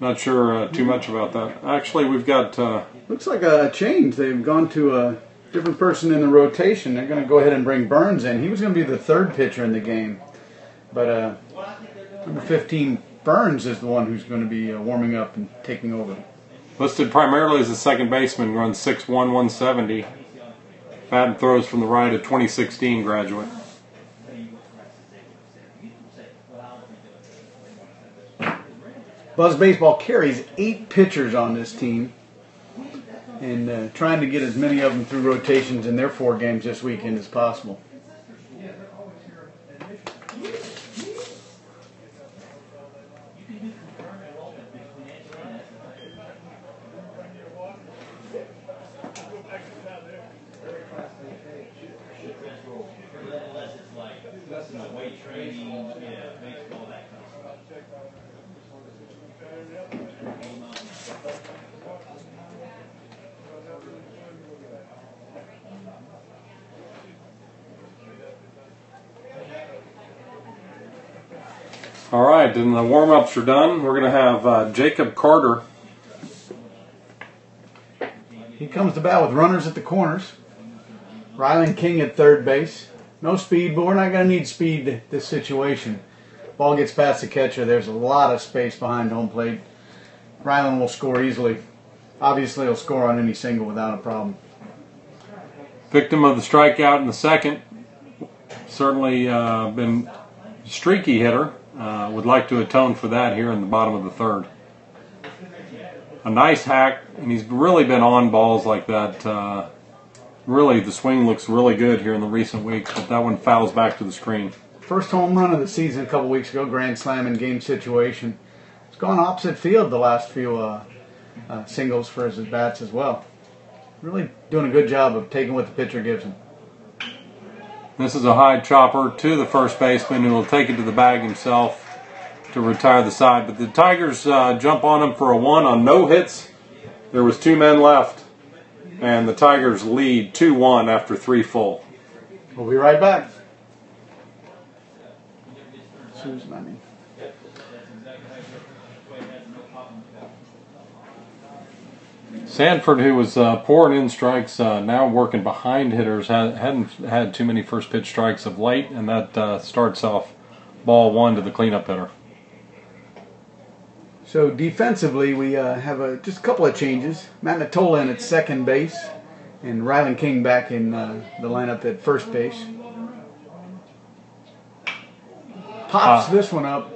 Not sure uh, too much about that. Actually, we've got uh, Looks like a change. They've gone to a different person in the rotation. They're going to go ahead and bring Burns in. He was going to be the third pitcher in the game, but uh, number 15 Burns is the one who's going to be uh, warming up and taking over. listed primarily as a second baseman. Runs 6'1", 170. Bat throws from the right. A 2016 graduate. Buzz Baseball carries eight pitchers on this team, and uh, trying to get as many of them through rotations in their four games this weekend as possible. Unless it's like, you know, weight training, yeah, baseball, that kind of stuff. And the warm ups are done. We're going to have uh, Jacob Carter. He comes to bat with runners at the corners. Ryland King at third base. No speed, but we're not going to need speed this situation. Ball gets past the catcher. There's a lot of space behind home plate. Ryland will score easily. Obviously, he'll score on any single without a problem. Victim of the strikeout in the second. Certainly uh, been streaky hitter. Uh, would like to atone for that here in the bottom of the third. A nice hack, and he's really been on balls like that. Uh, really, the swing looks really good here in the recent weeks, but that one fouls back to the screen. First home run of the season a couple weeks ago, grand slam in game situation. It's gone opposite field the last few uh, uh, singles for his bats as well. Really doing a good job of taking what the pitcher gives him. This is a high chopper to the first baseman who will take it to the bag himself to retire the side. But the Tigers uh, jump on him for a one on no hits. There was two men left, and the Tigers lead 2-1 after three full. We'll be right back. Susan, I. Sanford, who was uh, pouring in strikes, uh, now working behind hitters, ha- hadn't had too many first pitch strikes of late, and that uh, starts off ball one to the cleanup hitter. So defensively, we uh, have a, just a couple of changes. Matt Natola in at second base, and Rylan King back in uh, the lineup at first base. Pops Ah. this one up.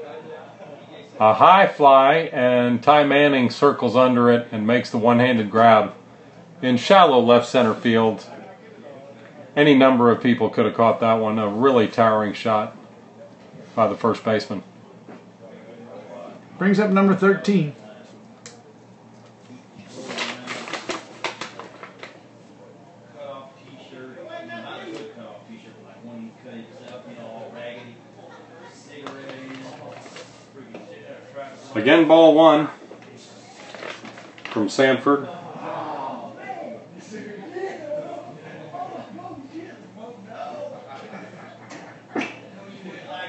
A high fly, and Ty Manning circles under it and makes the one handed grab in shallow left center field. Any number of people could have caught that one. A really towering shot by the first baseman. Brings up number 13. cut off t-shirt, not a good cut off t-shirt, but like one he cut himself, you know, all raggedy. Cigarettes, freaking uh, trap. Again, ball one from Sanford. This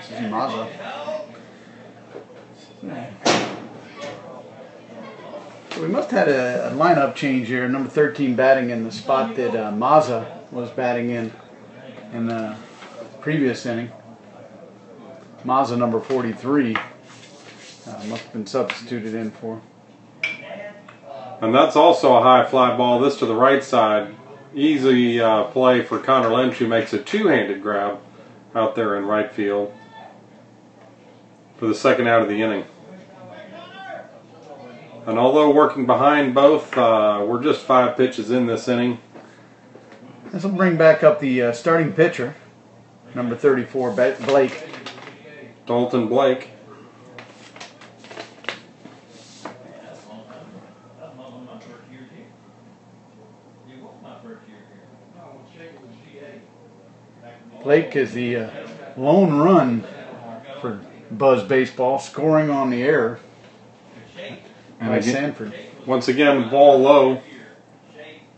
is Mazza. So we must have had a, a lineup change here. Number 13 batting in the spot that uh, Mazza was batting in in the previous inning. Mazza number 43 uh, must have been substituted in for. And that's also a high fly ball. This to the right side. Easy uh, play for Connor Lynch, who makes a two handed grab out there in right field for the second out of the inning. And although working behind both, uh, we're just five pitches in this inning. This will bring back up the uh, starting pitcher, number 34, Blake. Dalton Blake. That's a long time ago. That was my first year here. It was my first year here. No, when Shaker was GA. Back in the- Blake is the uh, lone run for Buzz Baseball, scoring on the air And by again, Sanford. once again, ball low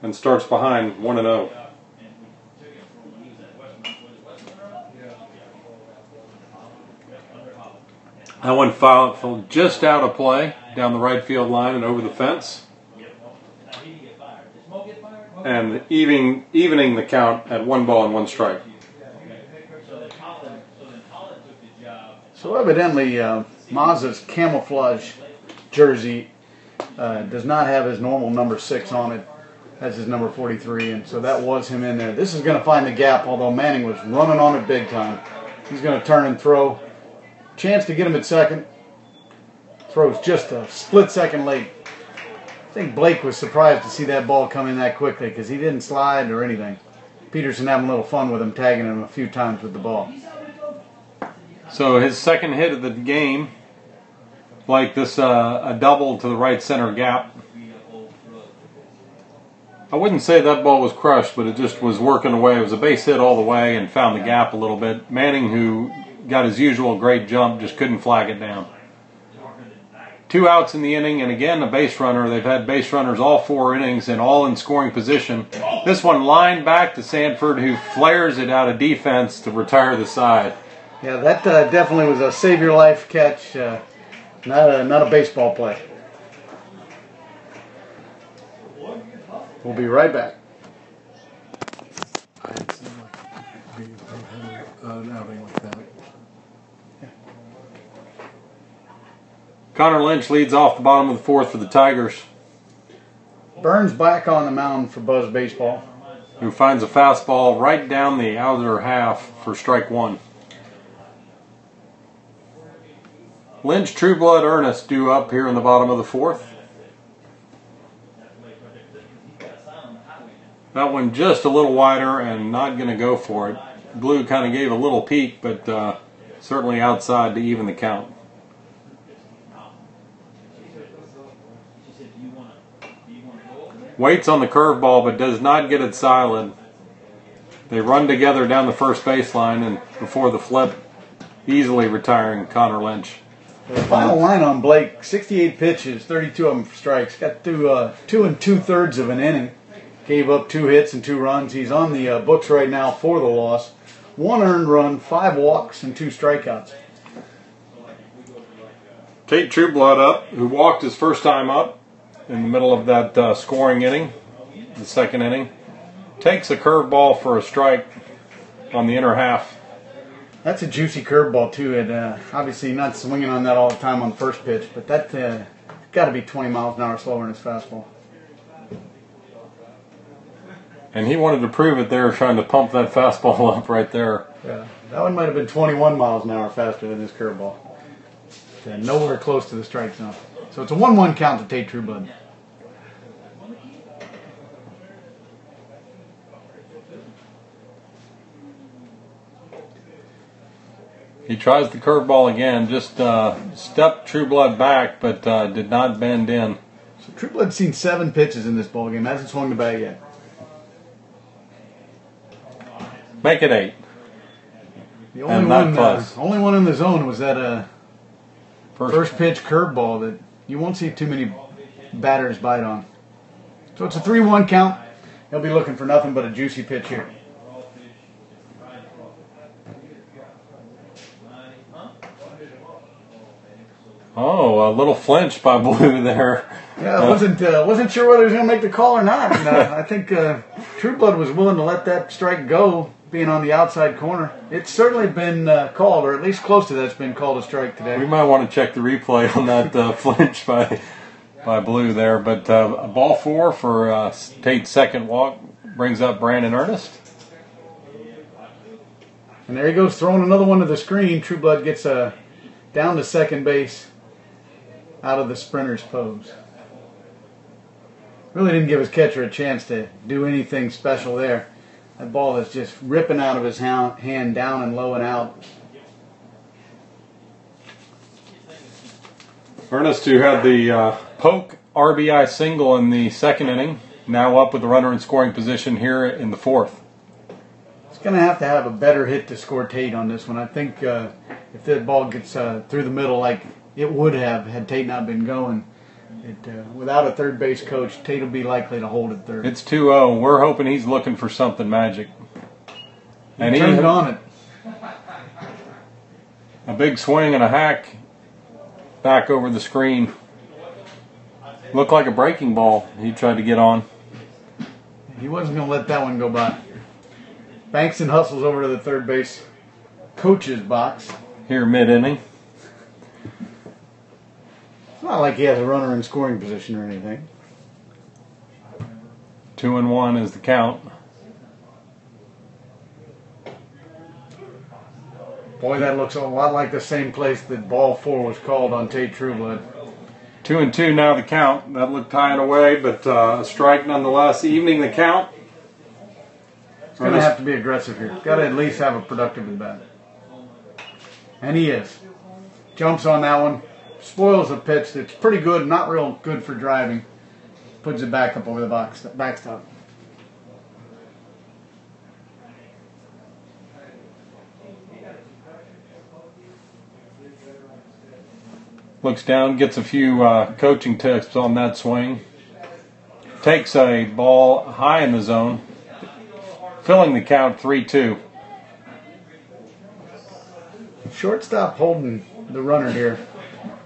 and starts behind 1 and oh. 0. That one foul, fell just out of play down the right field line and over the fence. Now he didn't get fired. Did Smoke get fired? And even, evening the count at one ball and one strike. So then Holland, so then Holland took the job. So evidently, uh, Mazza's camouflage jersey uh, does not have his normal number six on it. Has his number 43, and so that was him in there. This is going to find the gap, although Manning was running on it big time. He's going to turn and throw. Chance to get him at second. Throws just a split second late. I think Blake was surprised to see that ball come in that quickly because he didn't slide or anything. Peterson having a little fun with him, tagging him a few times with the ball. So his second hit of the game, like this, uh, a double to the right center gap. I wouldn't say that ball was crushed, but it just was working away. It was a base hit all the way and found the gap a little bit. Manning, who got his usual great jump, just couldn't flag it down. Two outs in the inning, and again a base runner. They've had base runners all four innings and all in scoring position. This one lined back to Sanford, who flares it out of defense to retire the side. Yeah, that uh, definitely was a save your life catch, uh, not a not a baseball play. We'll be right back. I had seen like be an outing like that. Connor Lynch leads off the bottom of the fourth for the Tigers, Burns back on the mound for Buzz Baseball. who finds a fastball right down the outer half for strike one. Lynch, Trueblood, Ernest due up here in the bottom of the fourth. That one just a little wider and not going to go for it. Blue kind of gave a little peek, but uh, certainly outside to even the count. Waits on the curveball, but does not get it silent. They run together down the first baseline, and before the flip, easily retiring Connor Lynch. Final line on Blake: 68 pitches, 32 of them strikes. Got through uh, two and two thirds of an inning. Gave up two hits and two runs. He's on the uh, books right now for the loss. One earned run, five walks, and two strikeouts. Tate Trueblood up, who walked his first time up in the middle of that uh, scoring inning, the second inning, takes a curveball for a strike on the inner half. That's a juicy curveball too. And uh, obviously not swinging on that all the time on the first pitch, but that uh, got to be 20 miles an hour slower than his fastball. And he wanted to prove it there, trying to pump that fastball up right there. Yeah, that one might have been 21 miles an hour faster than his curveball. Nowhere close to the strike zone. So it's a 1-1 count to Tate Trueblood. He tries the curveball again, just uh, stepped Trueblood back, but uh, did not bend in. So Trueblood's seen seven pitches in this ball game. Hasn't swung the bat yet. Make it eight. The only And one, uh, only one in the zone was that uh, First, first pitch curveball that you won't see too many batters bite on. So it's a 3-1 count. He'll be looking for nothing but a juicy pitch here. Oh, a little flinch by Blue there. Yeah, I wasn't uh, wasn't sure whether he was going to make the call or not. And, uh, I think uh, Trueblood was willing to let that strike go, being on the outside corner. It's certainly been uh, called, or at least close to that's been called a strike today. We might want to check the replay on that uh, flinch by by Blue there. But uh, a ball four for uh, Tate's second walk brings up Brandon Ernest. And there he goes, throwing another one to the screen. Trueblood gets uh, down to second base, out of the sprinter's pose. Really didn't give his catcher a chance to do anything special there. That ball is just ripping out of his hand, hand down and low and out. Ernest, who had the uh, poke RBI single in the second inning, now up with the runner in scoring position here in the fourth. He's going to have to have a better hit to score Tate on this one. I think uh, if that ball gets uh, through the middle like it would have had Tate not been going, it, uh, without a third base coach, Tate will be likely to hold it third. It's 2 0. We're hoping he's looking for something magic. And he he, turned on it. a big swing and a hack back over the screen. Looked like a breaking ball he tried to get on. He wasn't going to let that one go by. Bankston hustles over to the third base coach's box. here mid inning. It's not like he has a runner in scoring position or anything. Two and one is the count. Boy, that looks a lot like the same place that ball four was called on Tate Trueblood. Two and two now the count. That looked high and away, but uh, a strike nonetheless. Evening the count. It's going to have to be aggressive here. Got to at least have a productive at bat. And he is. Jumps on that one. Spoils a pitch that's pretty good, not real good for driving. Puts it back up over the box backstop. Looks down, gets a few uh, coaching tips on that swing. Takes a ball high in the zone, filling the count 3 2. Shortstop holding the runner here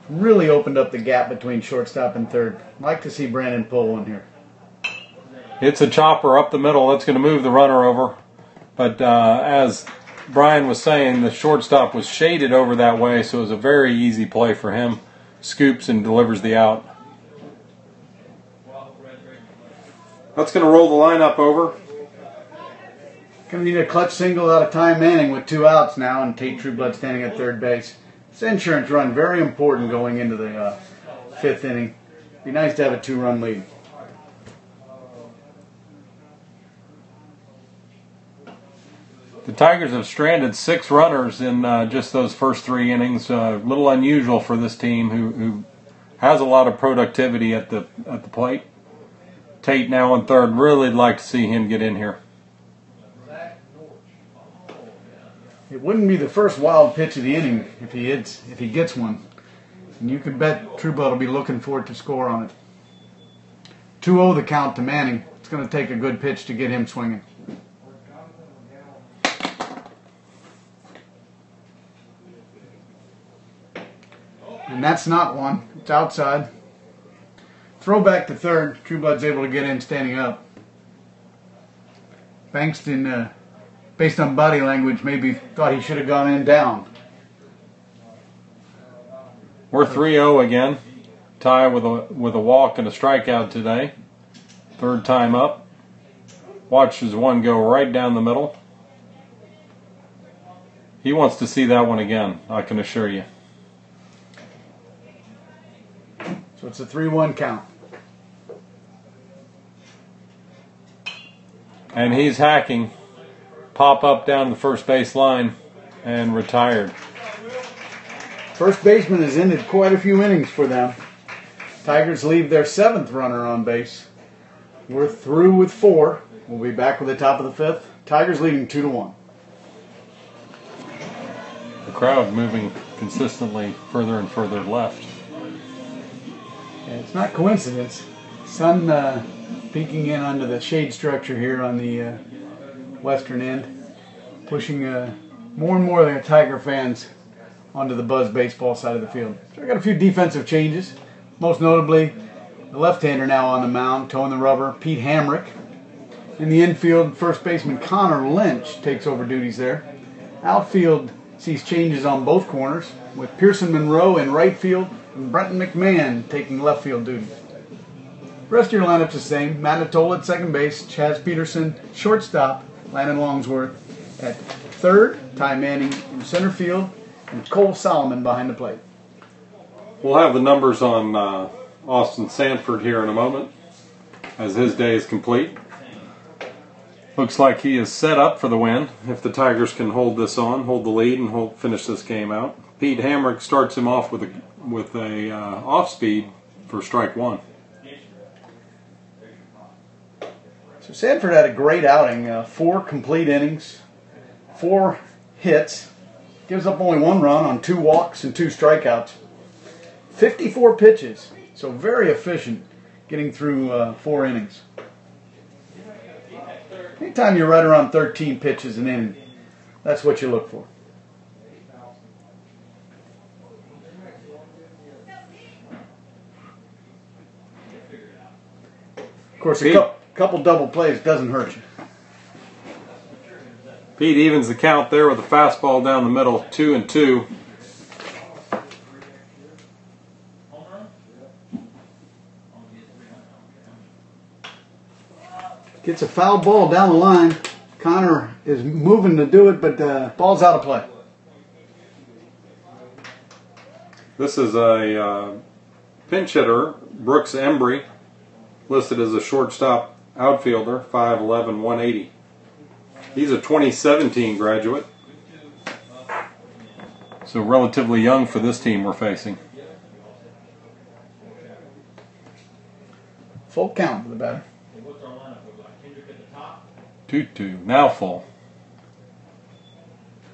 really opened up the gap between shortstop and third. I'd Like to see Brandon pull one here. It's a chopper up the middle. That's going to move the runner over. But uh, as Brian was saying, the shortstop was shaded over that way, so it was a very easy play for him. Scoops and delivers the out. That's going to roll the lineup over. Gonna need a clutch single out of Ty Manning with two outs now, and Tate Trueblood standing at third base. This insurance run very important going into the uh, fifth inning. Be nice to have a two-run lead. The Tigers have stranded six runners in uh, just those first three innings. A uh, little unusual for this team, who, who has a lot of productivity at the at the plate. Tate now in third. Really like to see him get in here. It wouldn't be the first wild pitch of the inning if he hits if he gets one. And you can bet True will be looking forward to score on it. 2-0 the count to Manning. It's going to take a good pitch to get him swinging. And that's not one. It's outside. Throw back to third. True able to get in standing up. Bankston, uh, based on body language, maybe thought he should have gone in down. We're 3-0 again. Ty with a with a walk and a strikeout today. Third time up. Watch as one go right down the middle. He wants to see that one again, I can assure you. So it's a 3 1 count. And he's hacking. Pop up down the first base line and retired. First baseman has ended quite a few innings for them. Tigers leave their seventh runner on base. We're through with four. We'll be back with the top of the fifth. Tigers leading two to one. The crowd moving consistently further and further left. And it's not coincidence. Sun uh, peeking in under the shade structure here on the uh, western end, pushing uh, more and more of the Tiger fans onto the Buzz baseball side of the field. So I got a few defensive changes. Most notably, the left-hander now on the mound, toeing the rubber, Pete Hamrick. In the infield, first baseman Connor Lynch takes over duties there. Outfield sees changes on both corners, with Pearson Monroe in right field and Brenton McMahon taking left field duties. Rest of your lineup's the same. Matt Natola at second base, Chaz Peterson, shortstop, Landon Longsworth at third, Ty Manning in center field, and Cole Solomon behind the plate. We'll have the numbers on uh, Austin Sanford here in a moment as his day is complete. Looks like he is set up for the win if the Tigers can hold this on, hold the lead, and hold, finish this game out. Pete Hamrick starts him off with a with a uh, off speed for strike one. So Sanford had a great outing. Uh, four complete innings, four hits, gives up only one run on two walks and two strikeouts. 54 pitches, so very efficient getting through uh, four innings. Anytime you're right around 13 pitches an inning, that's what you look for. Of course, a Pete. Cou- couple double plays doesn't hurt you. Pete evens the count there with a fastball down the middle, two and two. Gets a foul ball down the line. Connor is moving to do it, but uh, ball's out of play. This is a uh, pinch hitter, Brooks Embry, listed as a shortstop outfielder, 5'11", 180. He's a 2017 graduate. So relatively young for this team we're facing. Full count for the batter. What's our lineup look like? Kendrick at the top, 2-2, now full.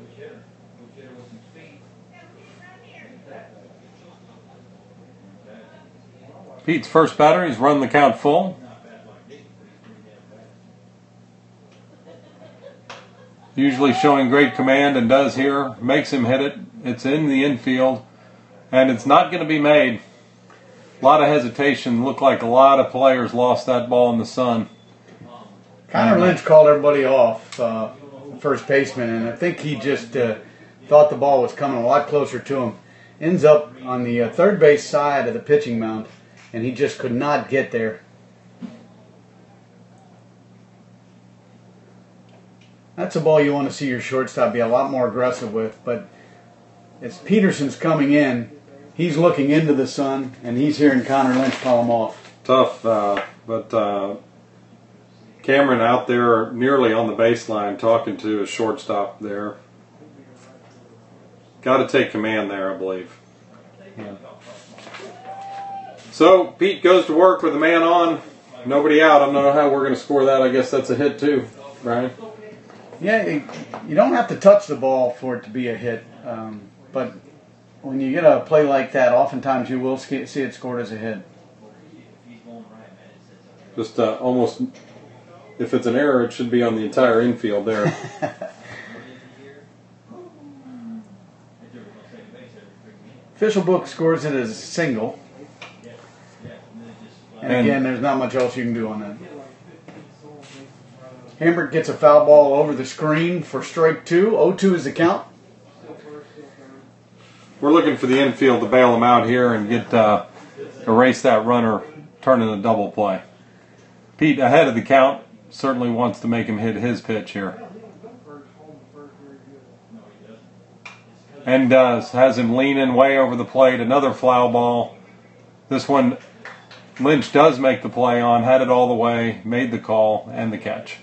which hitter? Which hitter with some speed? Pete's first batter, he's run the count full. Usually showing great command and does here, makes him hit it. It's in the infield, and it's not going to be made. A lot of hesitation. Looked like a lot of players lost that ball in the sun. Connor Lynch called everybody off, uh, first baseman, and I think he just uh, thought the ball was coming a lot closer to him. Ends up on the uh, third base side of the pitching mound, and he just could not get there. That's a ball you want to see your shortstop be a lot more aggressive with, but as Peterson's coming in, he's looking into the sun, and he's hearing Connor Lynch call him off. Tough, uh, but uh, Cameron out there nearly on the baseline talking to his shortstop there. Got to take command there, I believe. So Pete goes to work with a man on, nobody out. I don't know how we're going to score that. I guess that's a hit too, Brian. Yeah, you- you don't have to touch the ball for it to be a hit, um, but when you get a play like that, oftentimes you will see it scored as a hit. Just uh, almost, if it's an error, it should be on the entire infield there. Official book scores it as a single, and And- again, there's not much else you can do on that. Hamrick gets a foul ball over the screen for strike two. 0-2 is the count. We're looking for the infield to bail him out here and get uh, erase that runner, turn in a double play. Pete, ahead of the count, certainly wants to make him hit his pitch here. And does. Has him leaning way over the plate. Another foul ball. This one, Lynch does make the play on, had it all the way, made the call, and the catch.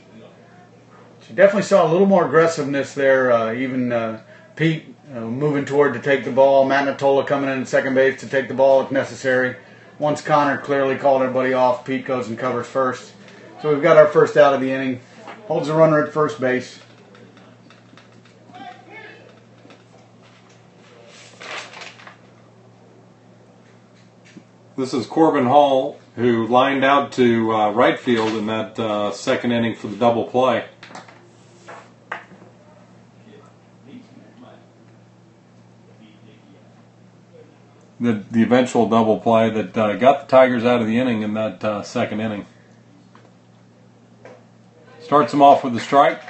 You definitely saw a little more aggressiveness there. Uh, even uh, Pete uh, moving toward to take the ball. Matt Natola coming in at second base to take the ball if necessary. Once Connor clearly called everybody off, Pete goes and covers first. So we've got our first out of the inning. Holds the runner at first base. This is Corbin Hall, who lined out to uh, right field in that uh, second inning for the double play. The, the eventual double play that uh, got the Tigers out of the inning in that uh, second inning. Starts them off with a strike.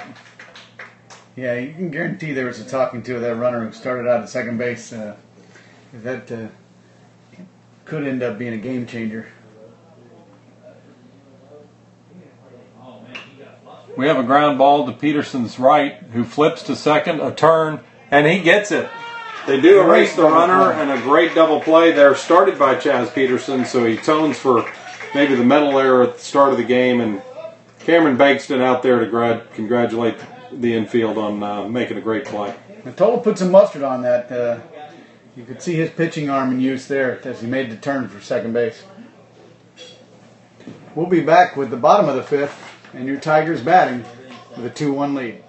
Yeah, you can guarantee there was a talking to of that runner who started out at second base. Uh, that uh, could end up being a game changer. We have a ground ball to Peterson's right, who flips to second, a turn, and he gets it. They do erase the runner, and a great double play there, started by Chaz Peterson, so he tones for maybe the mental error at the start of the game, and Cameron Bankston out there to gra- congratulate the infield on uh, making a great play. Natola put some mustard on that. Uh, you could see his pitching arm in use there as he made the turn for second base. We'll be back with the bottom of the fifth, and your Tigers batting with a 2 1 lead.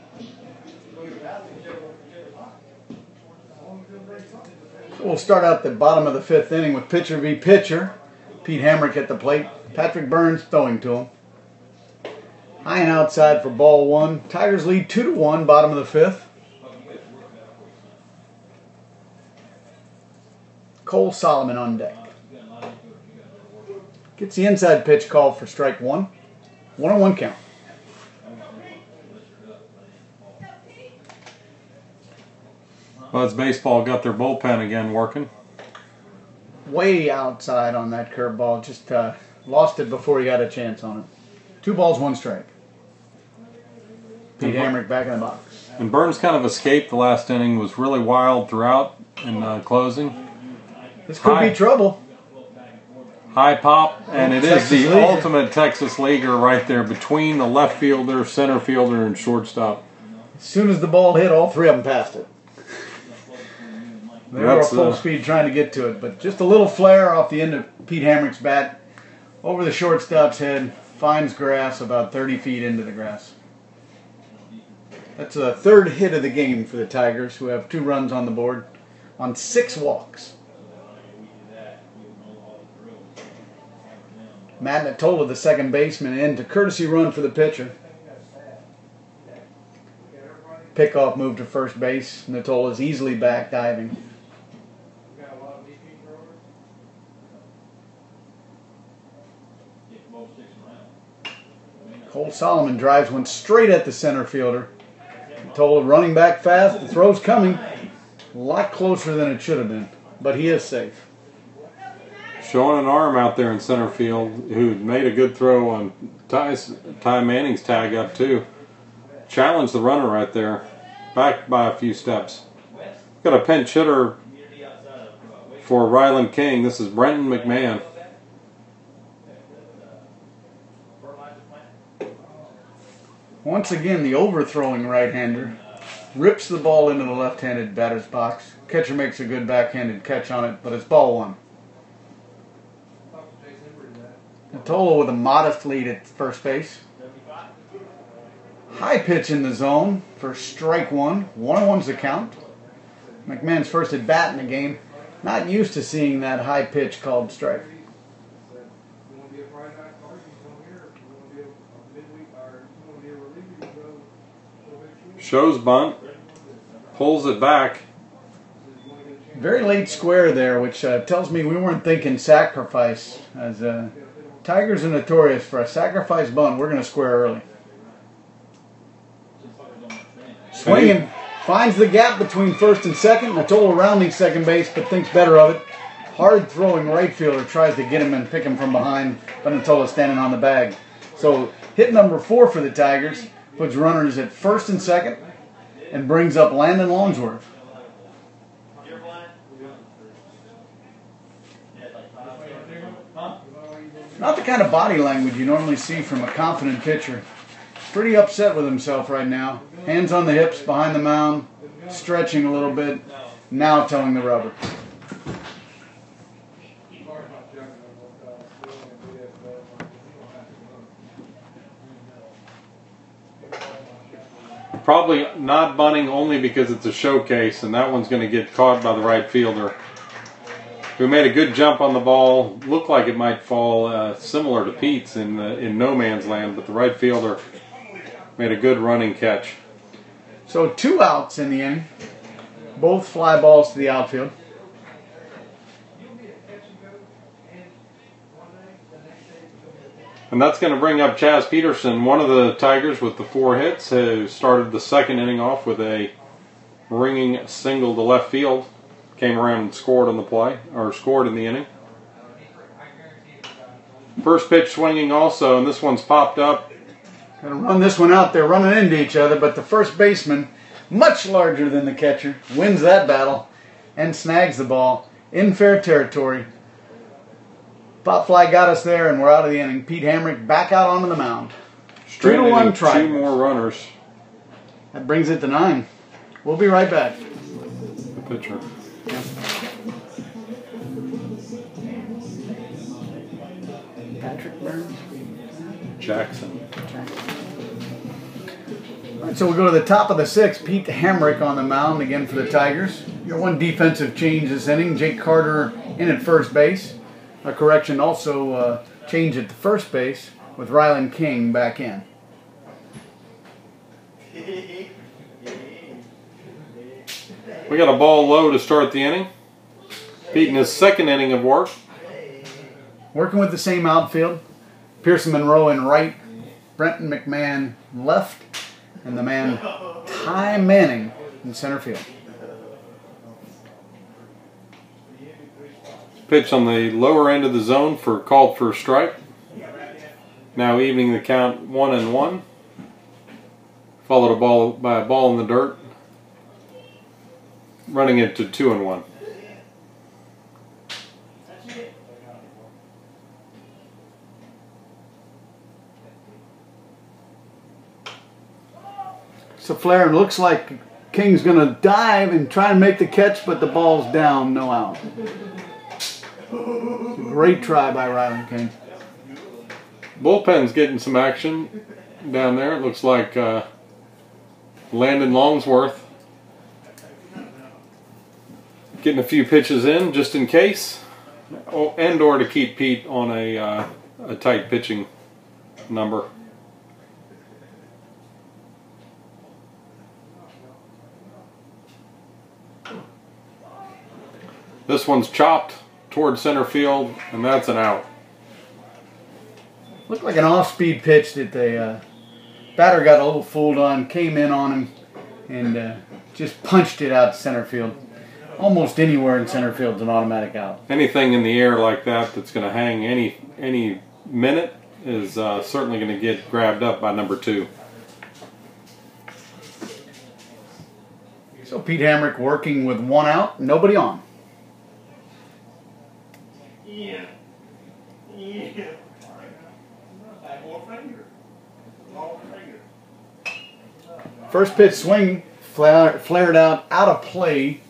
We'll start out the bottom of the fifth inning with pitcher v pitcher. Pete Hamrick at the plate. Patrick Burns throwing to him. High and outside for ball one. Tigers lead 2 to 1, bottom of the fifth. Cole Solomon on deck. Gets the inside pitch called for strike one. One on one count. Buzz Baseball got their bullpen again working. Way outside on that curveball. Just uh, lost it before he got a chance on it. Two balls, one strike. Pete Hamrick back in the box. And Burns kind of escaped the last inning, was really wild throughout in uh, closing. This could Hi. be trouble. High pop, and it is Texas the Leaguer. ultimate Texas leaguer right there between the left fielder, center fielder, and shortstop. As soon as the ball hit, all three of them passed it. They were full uh, speed trying to get to it, but just a little flare off the end of Pete Hamrick's bat over the shortstop's head, finds grass about 30 feet into the grass. That's the third hit of the game for the Tigers, who have two runs on the board on six walks. Matt Natola, the second baseman, in to courtesy run for the pitcher. Pickoff move to first base. Natola's easily back diving. Cole Solomon drives one straight at the center fielder. Told running back fast. The throw's coming. A lot closer than it should have been, but he is safe. Showing an arm out there in center field, who made a good throw on Ty's, Ty Manning's tag up too. Challenged the runner right there, back by a few steps. Got a pinch hitter for Ryland King. This is Brenton McMahon. Once again, the overthrowing right-hander rips the ball into the left-handed batter's box. Catcher makes a good backhanded catch on it, but it's ball one. Natola with a modest lead at first base. High pitch in the zone for strike one. One on one's the count. McMahon's first at bat in the game. Not used to seeing that high pitch called strike. You wanna be a Friday night card, you come here, if you wanna be a a midweek, or you wanna be a reliever, you go, go back to Shows bunt, pulls it back. Very late square there, which uh, tells me we weren't thinking sacrifice. As uh, Tigers are notorious for a sacrifice bunt, we're going to square early. Swinging, finds the gap between first and second. Natola rounding second base, but thinks better of it. Hard throwing right fielder tries to get him and pick him from behind, but standing on the bag. So hit number four for the Tigers puts runners at first and second, and brings up Landon Longsworth. Not the kind of body language you normally see from a confident pitcher. Pretty upset with himself right now. Hands on the hips behind the mound, stretching a little bit, now toeing the rubber. Sorry about jumping on what, uh, Bill and BS, but, uh, you don't have to run. Probably not bunting only because it's a showcase, and that one's going to get caught by the right fielder. Who made a good jump on the ball. Looked like it might fall uh, similar to Pete's in the, in no man's land, but the right fielder made a good running catch. So two outs in the inning. Both fly balls to the outfield. And that's going to bring up Chaz Peterson, one of the Tigers with the four hits, who started the second inning off with a ringing single to left field. Came around and scored on the play, or scored in the inning. First pitch swinging also, and this one's popped up. Gonna run this one out. They're running into each other, but the first baseman, much larger than the catcher, wins that battle and snags the ball in fair territory. Pop fly got us there, and we're out of the inning. Pete Hamrick back out onto the mound. Three to one in try. Two more runners. That brings it to nine. We'll be right back. The pitcher. Patrick Burns. Jackson. All right, so we go to the top of the sixth. Pete Hamrick on the mound again for the Tigers. You got one defensive change this inning. Jake Carter in at first base. A correction also uh, change at the first base with Ryland King back in. We got a ball low to start the inning. In his second inning of work. Working with the same outfield. Pearson Monroe in right, Brenton McMahon left, and the man Ty Manning in center field. Pitch on the lower end of the zone for called for a strike. Now evening the count one and one. Followed a ball by a ball in the dirt. Running it to two and one. So Flair looks like King's going to dive and try and make the catch, but the ball's down, no out. Great try by Ryland King. Bullpen's getting some action down there. It looks like uh, Landon Longsworth getting a few pitches in just in case, oh, and or to keep Pete on a uh, a tight pitching number. This one's chopped toward center field, and that's an out. Looked like an off-speed pitch that the uh, batter got a little fooled on, came in on him, and uh, just punched it out to center field. Almost anywhere in center field is an automatic out. anything in the air like that that's going to hang any any minute is uh, certainly going to get grabbed up by number two. So Pete Hamrick working with one out, nobody on. Yeah. Yeah. Like more finger. More finger. First pitch swing, flared out, out of play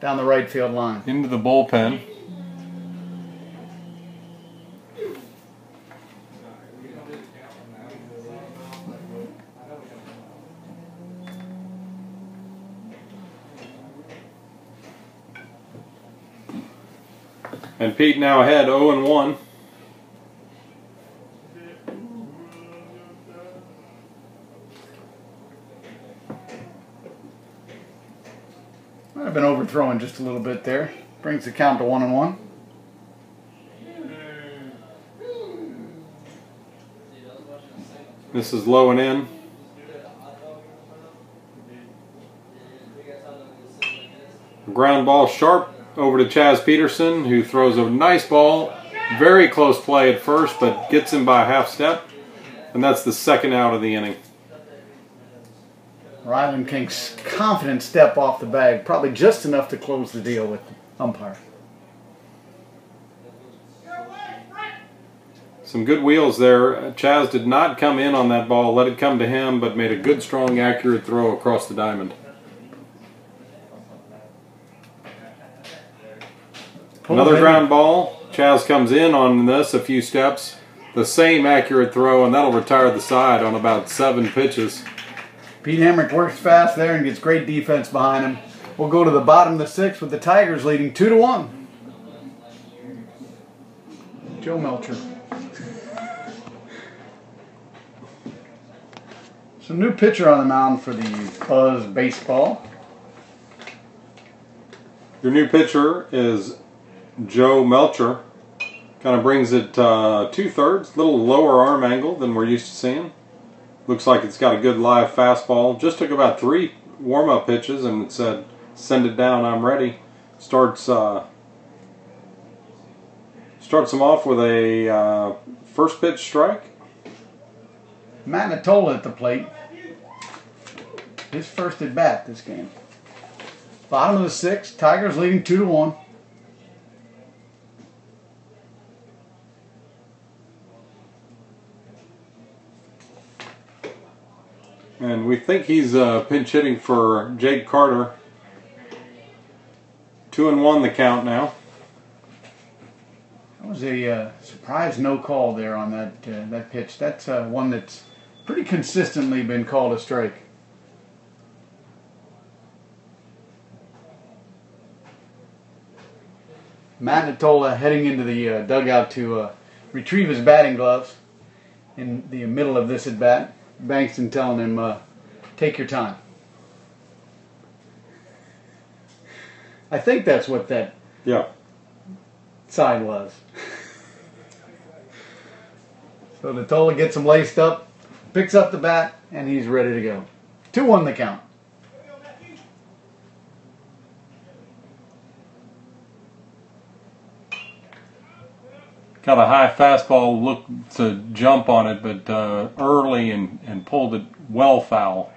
down the right field line. Into the bullpen. And Pete now ahead 0 and 1. I've been overthrowing just a little bit there. Brings the count to one and one. This is low and in. Ground ball sharp over to Chaz Peterson, who throws a nice ball. Very close play at first, but gets him by a half step. And that's the second out of the inning. Ryland King's confident step off the bag, probably just enough to close the deal with the umpire. Some good wheels there. Chaz did not come in on that ball, let it come to him, but made a good, strong, accurate throw across the diamond. Another ground ball. Chaz comes in on this a few steps. The same accurate throw, and that'll retire the side on about seven pitches. Pete Hamrick works fast there and gets great defense behind him. We'll go to the bottom of the sixth with the Tigers leading two to one. Joe Melcher. Some new pitcher on the mound for the Buzz baseball. Your new pitcher is Joe Melcher. Kind of brings it uh, two thirds, a little lower arm angle than we're used to seeing. Looks like it's got a good live fastball. Just took about three warm up pitches and it said, send it down, I'm ready. Starts uh, starts them off with a uh, first pitch strike. Matt Natola at the plate. His first at bat this game. Bottom of the sixth, Tigers leading two to one. And we think he's uh, pinch hitting for Jake Carter. Two and one the count now. That was a uh, surprise no call there on that uh, that pitch. That's uh, one that's pretty consistently been called a strike. Matt Natola heading into the uh, dugout to uh, retrieve his batting gloves in the middle of this at bat. Bankston telling him, uh, "Take your time." I think that's what that Yeah. side was. so Natola gets him laced up, picks up the bat, and he's ready to go. 2 1 the count. Got a high fastball, looked to jump on it, but uh, early and, and pulled it well foul.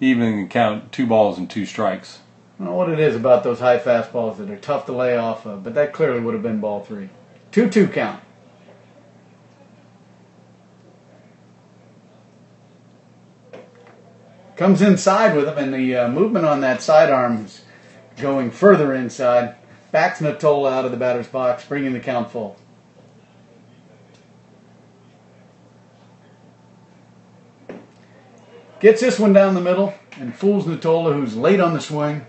Even count two balls and two strikes. I don't know what it is about those high fastballs that are tough to lay off of, but that clearly would have been ball three. 2 2 count. Comes inside with him, and the uh, movement on that sidearm is going further inside. Backs Natola out of the batter's box, bringing the count full. Gets this one down the middle and fools Natola, who's late on the swing.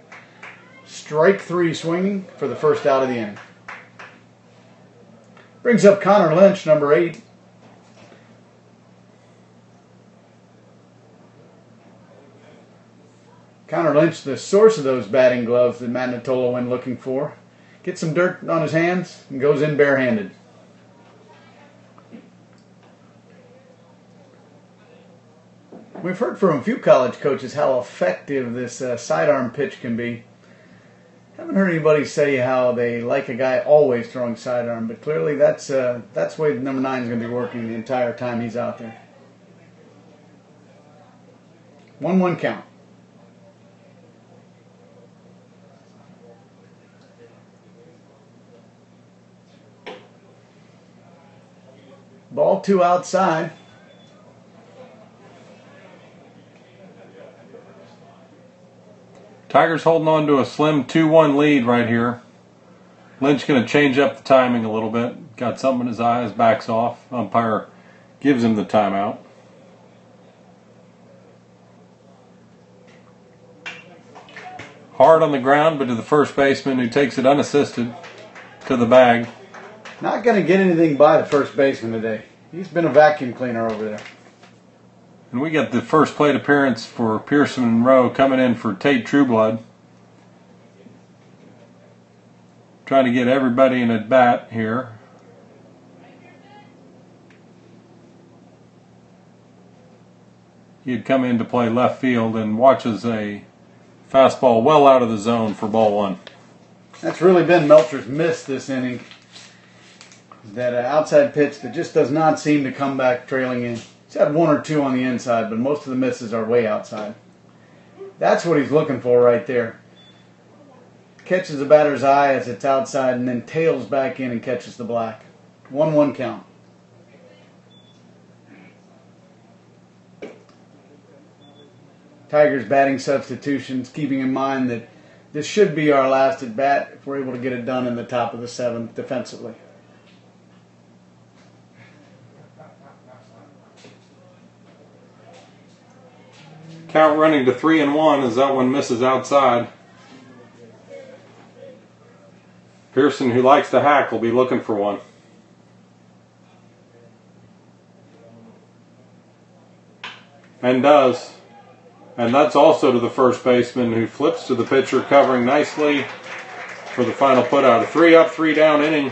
Strike three swinging for the first out of the inning. Brings up Connor Lynch, number eight. Connor Lynch, the source of those batting gloves that Matt Natola went looking for. Gets some dirt on his hands and goes in barehanded. We've heard from a few college coaches how effective this uh, sidearm pitch can be. Haven't heard anybody say how they like a guy always throwing sidearm, but clearly that's uh, that's the way number nine is going to be working the entire time he's out there. One-one count. Ball two outside. Tigers holding on to a slim 2 1 lead right here. Lynch going to change up the timing a little bit. Got something in his eyes, backs off. Umpire gives him the timeout. Hard on the ground, but to the first baseman who takes it unassisted. to the bag. Not going to get anything by the first baseman today. He's been a vacuum cleaner over there. And we got the first plate appearance for Pearson Monroe coming in for Tate Trueblood. Trying to get everybody in at bat here. He had come in to play left field and watches a fastball well out of the zone for ball one. That's really been Melcher's miss this inning. That uh, outside pitch that just does not seem to come back trailing in. He's had one or two on the inside, but most of the misses are way outside. That's what he's looking for right there. Catches the batter's eye as it's outside and then tails back in and catches the black. 1 1 count. Tigers batting substitutions, keeping in mind that this should be our last at bat if we're able to get it done in the top of the seventh defensively. Count running to three and one as that one misses outside. Pearson, who likes to hack, will be looking for one. And does. And that's also to the first baseman who flips to the pitcher, covering nicely for the final putout. A three up, three down inning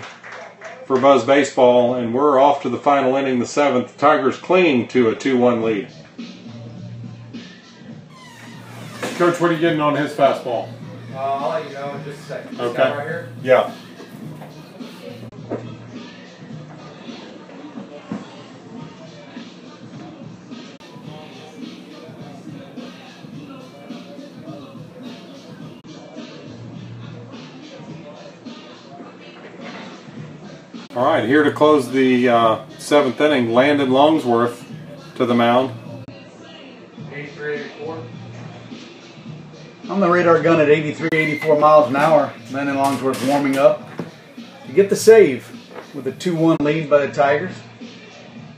for Buzz Baseball, and we're off to the final inning, the seventh. Tigers clinging to a 2 1 lead. Coach, what are you getting on his fastball? Uh, I'll let you know in just a second. Okay. right here. Yeah. All right, here to close the uh, seventh inning, Landon Longsworth to the mound. On the radar gun at 83, 84 miles an hour. Landon Longsworth warming up to get the save with a 2 1 lead by the Tigers.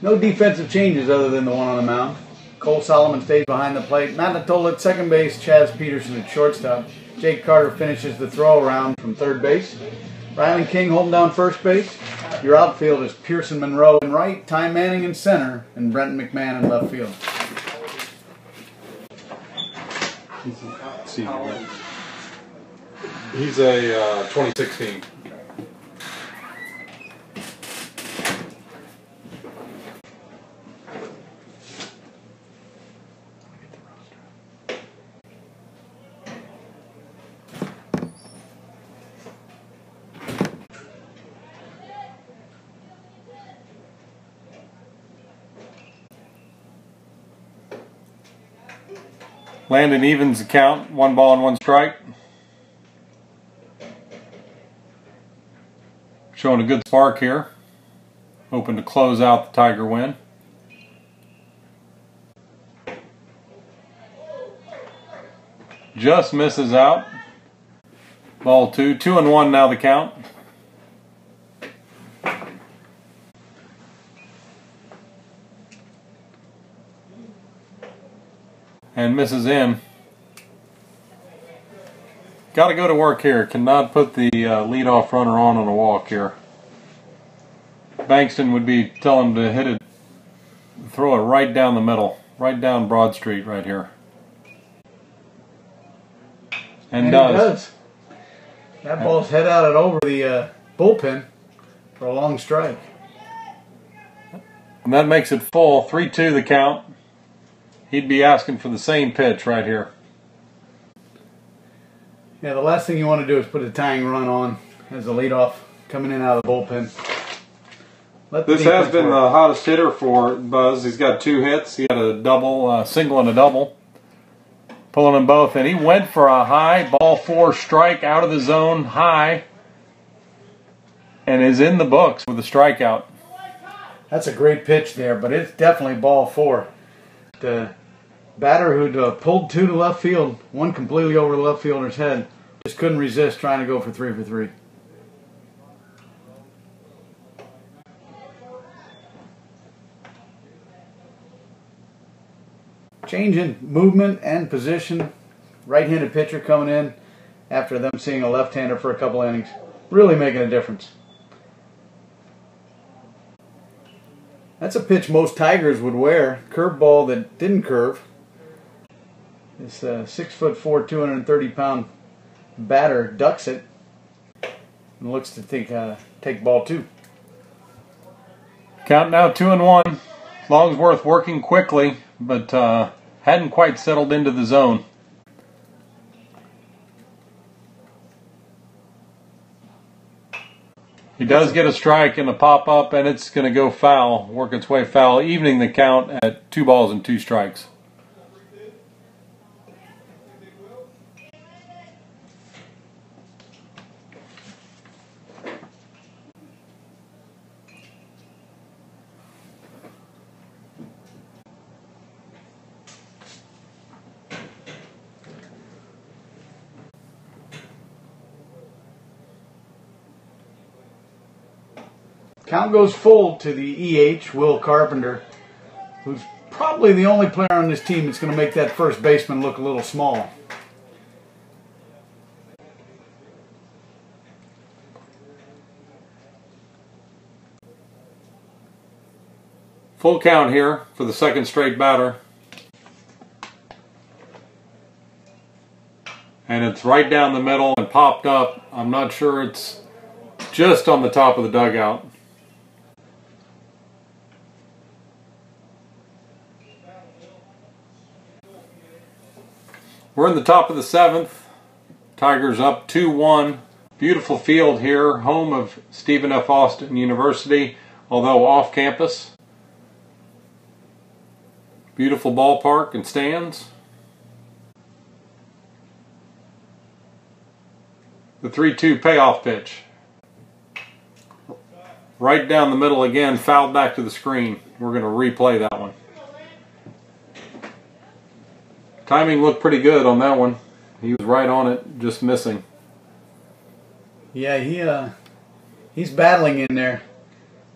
No defensive changes other than the one on the mound. Cole Solomon stays behind the plate. Matt Natola at second base. Chaz Peterson at shortstop. Jake Carter finishes the throw around from third base. Riley King holding down first base. Your outfield is Pearson Monroe in right, Ty Manning in center, and Brent McMahon in left field. He's a uh, 2016. Landon evens the count, one ball and one strike. Showing a good spark here. Hoping to close out the Tiger win. Just misses out. Ball two. Two and one now the count. And misses in. Got to go to work here. Cannot put the uh, leadoff runner on on a walk here. Bankston would be telling him to hit it, throw it right down the middle, right down Broad Street, right here. And, And does. does. That ball's head out and over the uh, bullpen for a long strike. And that makes it full. 3 2 the count. He'd be asking for the same pitch right here. Yeah, the last thing you want to do is put a tying run on as a leadoff coming in out of the bullpen. Let the This has been work. the hottest hitter for Buzz. He's got two hits. He had a double, a single, and a double. Pulling them both, and he went for a high ball four strike out of the zone high, and is in the books with a strikeout. That's a great pitch there, but it's definitely ball four. The batter who uh, pulled two to left field, one completely over the left fielder's head, just couldn't resist trying to go for three for three. Change in movement and position. Right-handed pitcher coming in after them seeing a left-hander for a couple innings. really making a difference. That's a pitch most Tigers would wear. Curveball that didn't curve. This uh, six foot four, 230 pound batter ducks it and looks to take uh, take ball two. Count now two and one. Longsworth working quickly, but uh, hadn't quite settled into the zone. He does get a strike in the pop up, and it's going to go foul, work its way foul, evening the count at two balls and two strikes. Count goes full to the EH, Will Carpenter, who's probably the only player on this team that's going to make that first baseman look a little small. Full count here for the second straight batter. And it's right down the middle and popped up. I'm not sure it's just on the top of the dugout. We're in the top of the seventh. Tigers up 2 1. Beautiful field here, home of Stephen F. Austin University, although off campus. Beautiful ballpark and stands. The 3 2 payoff pitch. Right down the middle again, fouled back to the screen. We're going to replay that one. Timing looked pretty good on that one. He was right on it, just missing. Yeah, he uh, he's battling in there.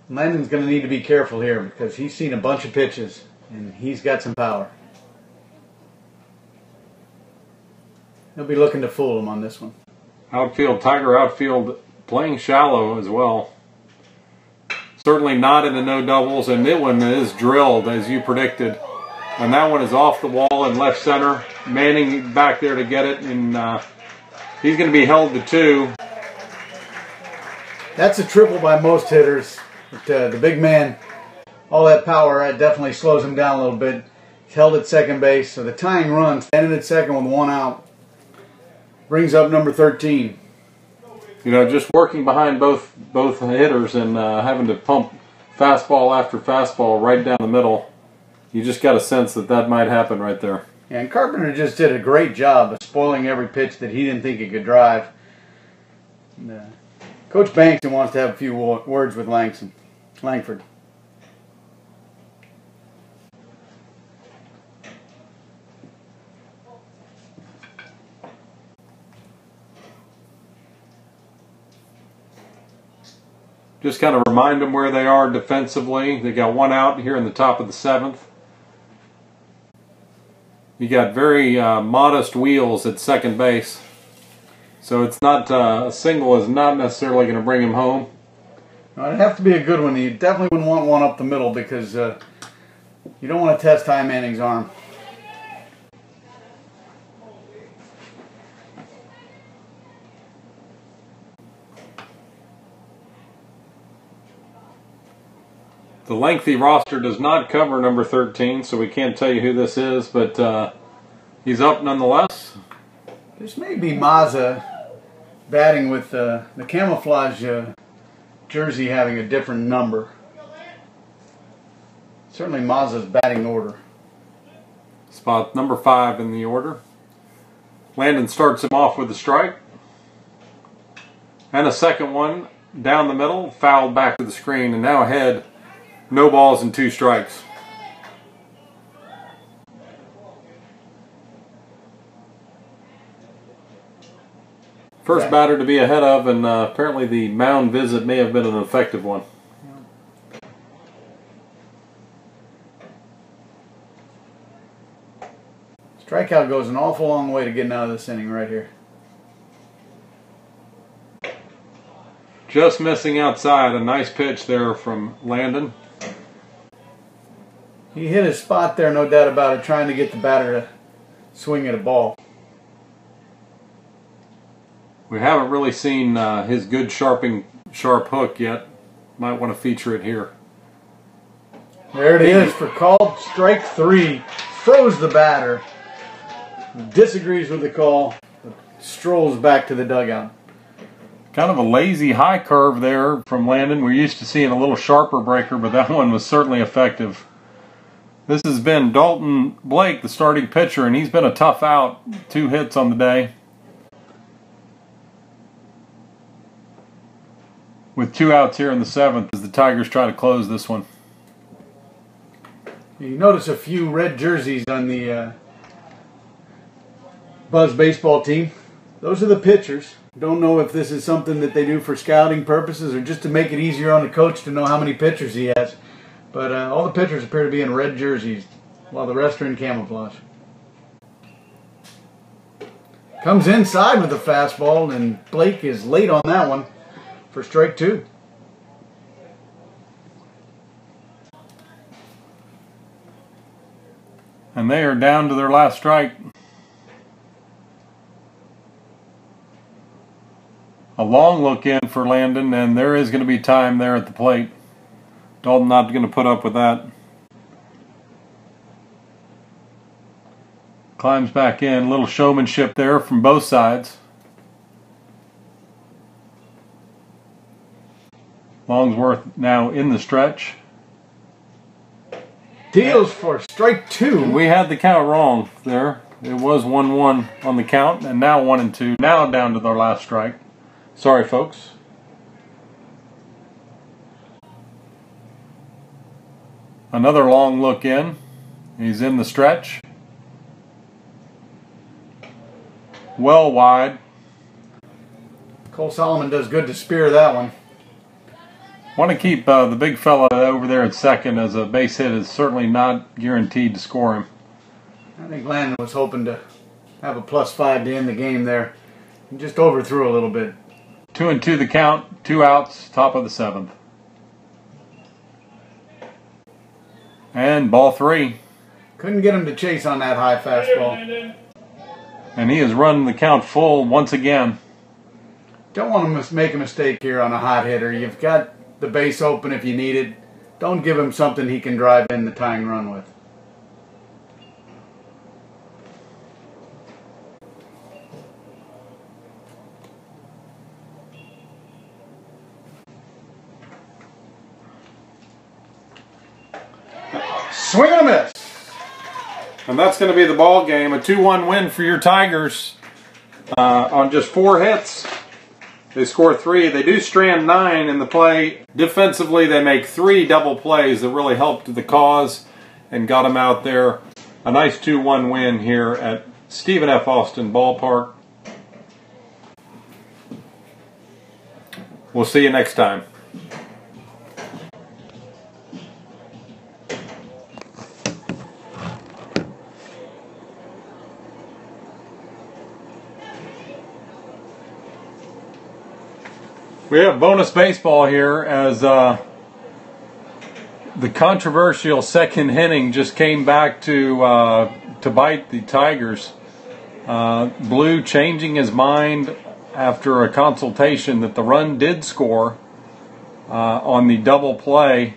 Landon's going to need to be careful here because he's seen a bunch of pitches and he's got some power. He'll be looking to fool him on this one. Outfield, Tiger outfield playing shallow as well. Certainly not in the no doubles, and that one is drilled as you predicted. And that one is off the wall in left center. Manning back there to get it, and uh, he's going to be held to two. That's a triple by most hitters. But, uh, the big man, all that power, that definitely slows him down a little bit. He's held at second base, so the tying run, standing at second with one out, brings up number 13. You know, just working behind both both hitters and uh, having to pump fastball after fastball right down the middle. You just got a sense that that might happen right there. Yeah, and Carpenter just did a great job of spoiling every pitch that he didn't think he could drive. And, uh, Coach Bankson wants to have a few words with Langston, Langford. Just kind of remind them where they are defensively. They got one out here in the top of the seventh. You got very uh, modest wheels at second base. So it's not uh, a single is not necessarily going to bring him home. Now, it'd have to be a good one. You definitely wouldn't want one up the middle because uh, you don't want to test Ty Manning's arm. The lengthy roster does not cover number 13, so we can't tell you who this is, but uh, he's up nonetheless. This may be Mazza batting with uh, the camouflage uh, jersey having a different number. Certainly Mazza's batting order. Spot number five in the order. Landon starts him off with a strike. And a second one down the middle, fouled back to the screen, and now ahead, no balls and two strikes. First Yeah. batter to be ahead of, and uh, apparently the mound visit may have been an effective one. Strikeout goes an awful long way to getting out of this inning right here. just missing outside. A nice pitch there from Landon. He hit his spot there, no doubt about it, trying to get the batter to swing at a ball. We haven't really seen uh, his good sharping sharp hook yet. Might want to feature it here. There it is for called strike three. Froze the batter. Disagrees with the call. Strolls back to the dugout. Kind of a lazy high curve there from Landon. We're used to seeing a little sharper breaker, but that one was certainly effective. This has been Dalton Blake, the starting pitcher, and he's been a tough out. Two hits on the day. With two outs here in the seventh as the Tigers try to close this one. You notice a few red jerseys on the uh, Buzz baseball team. Those are the pitchers. Don't know if this is something that they do for scouting purposes or just to make it easier on the coach to know how many pitchers he has. But uh, all the pitchers appear to be in red jerseys, while the rest are in camouflage. Comes inside with a fastball, and Blake is late on that one for strike two. And they are down to their last strike. A long look in for Landon, and there is going to be time there at the plate. Dalton not going to put up with that. Climbs back in. Little showmanship there from both sides. Longsworth now in the stretch. Deals for strike two. We had the count wrong there. It was 1 1 on the count, and now 1 and 2. Now down to their last strike. Sorry, folks. Another long look in. He's in the stretch. Well wide. Cole Solomon does good to spear that one. Want to keep uh, the big fella over there at second as a base hit is certainly not guaranteed to score him. I think Landon was hoping to have a plus five to end the game there. He just overthrew a little bit. Two and two the count, two outs, top of the seventh. And ball three. Couldn't get him to chase on that high fastball. And he has run the count full once again. Don't want to mis- make a mistake here on a hot hitter. You've got the base open if you need it. Don't give him something he can drive in the tying run with. Swing and a miss. And that's going to be the ball game. A 2 1 win for your Tigers uh, on just four hits. They score three. They do strand nine in the play. Defensively, they make three double plays that really helped the cause and got them out there. A nice 2 1 win here at Stephen F. Austin Ballpark. We'll see you next time. We have bonus baseball here as uh, the controversial second inning just came back to uh, to bite the Tigers. Uh, Blue changing his mind after a consultation that the run did score uh, on the double play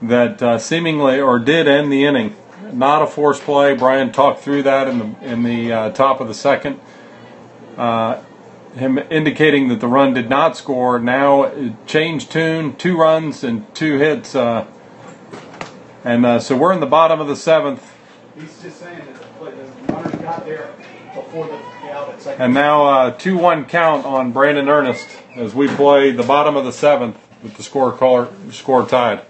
that uh, seemingly or did end the inning. Not a forced play. Brian talked through that in the in the uh, top of the second. Uh, him indicating that the run did not score. Now it changed tune, two runs and two hits, uh, and uh, so we're in the bottom of the seventh. He's just saying that the, play, runner got there before the, the out at second. And now uh, two one count on Brandon Ernest as we play the bottom of the seventh with the score caller, score tied.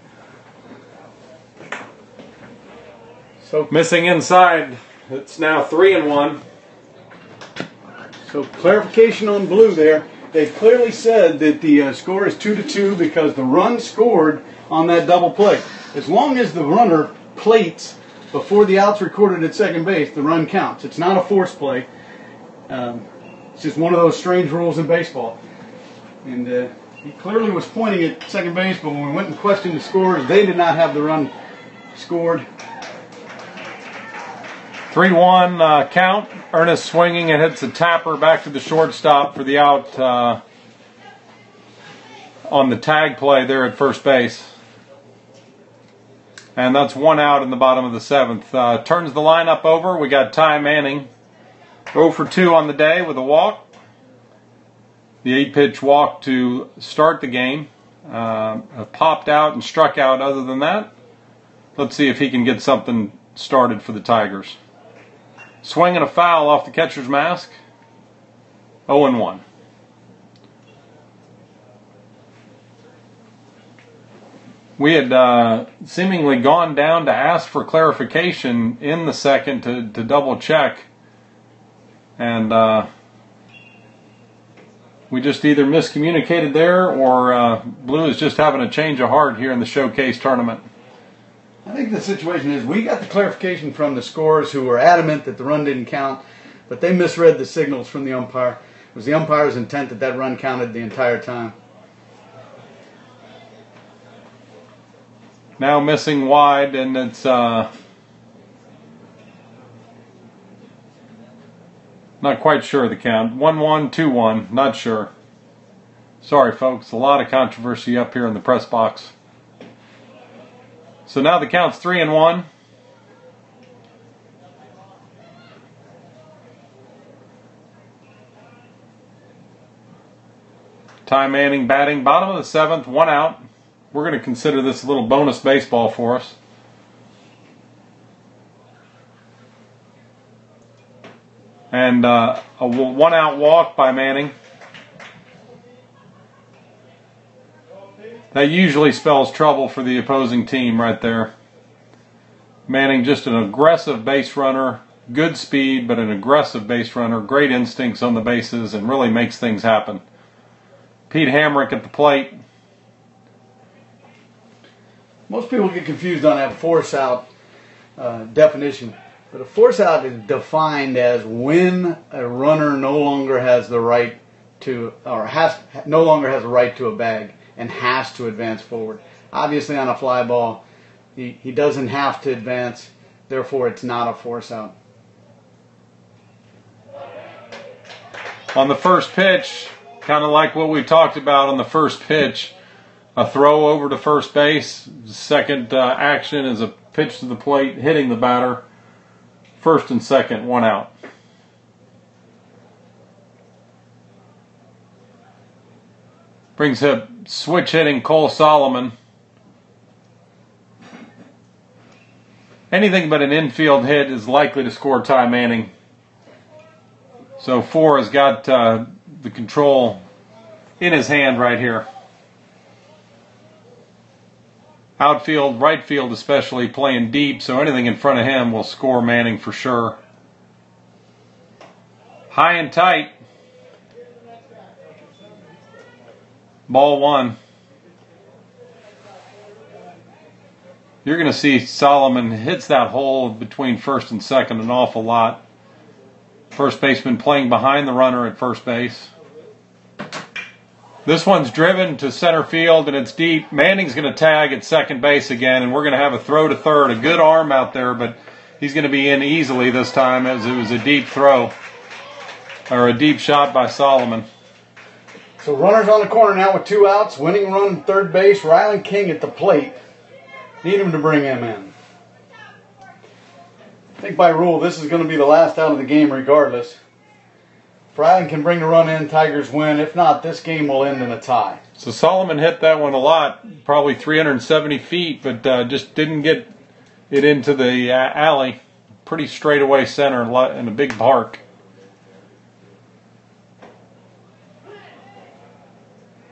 So, Missing inside, it's now three and one. So clarification on blue there. They've clearly said that the uh, score is two to two because the run scored on that double play. As long as the runner plates before the out's recorded at second base, the run counts. It's not a force play. Um, it's just one of those strange rules in baseball. And uh, He clearly was pointing at second base, but when we went and questioned the scores, they did not have the run scored. 3 1 uh, count. Ernest swinging and hits a tapper back to the shortstop for the out uh, on the tag play there at first base. And that's one out in the bottom of the seventh. Uh, turns the lineup over. We got Ty Manning 0 for 2 on the day with a walk. The eight pitch walk to start the game. Uh, popped out and struck out other than that. Let's see if he can get something started for the Tigers. Swinging a foul off the catcher's mask. 0 and 1. We had uh, seemingly gone down to ask for clarification in the second to, to double check. And uh, we just either miscommunicated there or uh, Blue is just having a change of heart here in the showcase tournament. I think the situation is we got the clarification from the scorers who were adamant that the run didn't count, but they misread the signals from the umpire. It was the umpire's intent that that run counted the entire time. Now missing wide, and it's uh, not quite sure of the count. 1 1, 2 1, not sure. Sorry, folks, a lot of controversy up here in the press box. So now the count's 3 and 1. Ty Manning batting, bottom of the seventh, one out. We're going to consider this a little bonus baseball for us. And uh, a one out walk by Manning. That usually spells trouble for the opposing team right there. Manning, just an aggressive base runner, good speed, but an aggressive base runner, great instincts on the bases, and really makes things happen. Pete Hamrick at the plate. Most people get confused on that force out uh, definition, but a force out is defined as when a runner no longer has the right to, or has no longer has a right to a bag and has to advance forward. Obviously, on a fly ball, he, he doesn't have to advance, therefore, it's not a force out. On the first pitch, kind of like what we talked about on the first pitch, a throw over to first base. Second uh, action is a pitch to the plate, hitting the batter. First and second, one out. Brings up switch hitting Cole Solomon. Anything but an infield hit is likely to score Ty Manning. So four has got uh, the control in his hand right here. Outfield, right field especially, playing deep, so anything in front of him will score Manning for sure. High and tight. Ball one. You're going to see Solomon hits that hole between first and second an awful lot. First baseman playing behind the runner at first base. This one's driven to center field and it's deep. Manning's going to tag at second base again, and we're going to have a throw to third. A good arm out there, but he's going to be in easily this time as it was a deep throw or a deep shot by Solomon. So runners on the corner now with two outs. Winning run third base. Ryland King at the plate. Need him to bring him in. I think by rule this is going to be the last out of the game regardless. If Ryland can bring the run in, Tigers win. If not, this game will end in a tie. So Solomon hit that one a lot, probably 370 feet, but uh, just didn't get it into the uh, alley. Pretty straightaway center in a big park.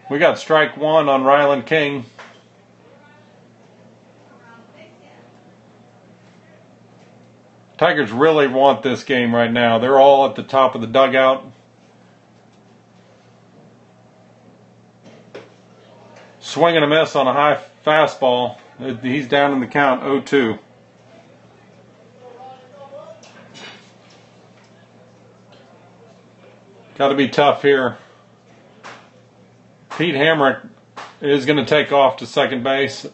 We got strike one on Ryland King. Tigers really want this game right now. They're all at the top of the dugout. Swing and a miss on a high fastball. He's down in the count 0 2. Got to be tough here. Pete Hamrick is going to take off to second base.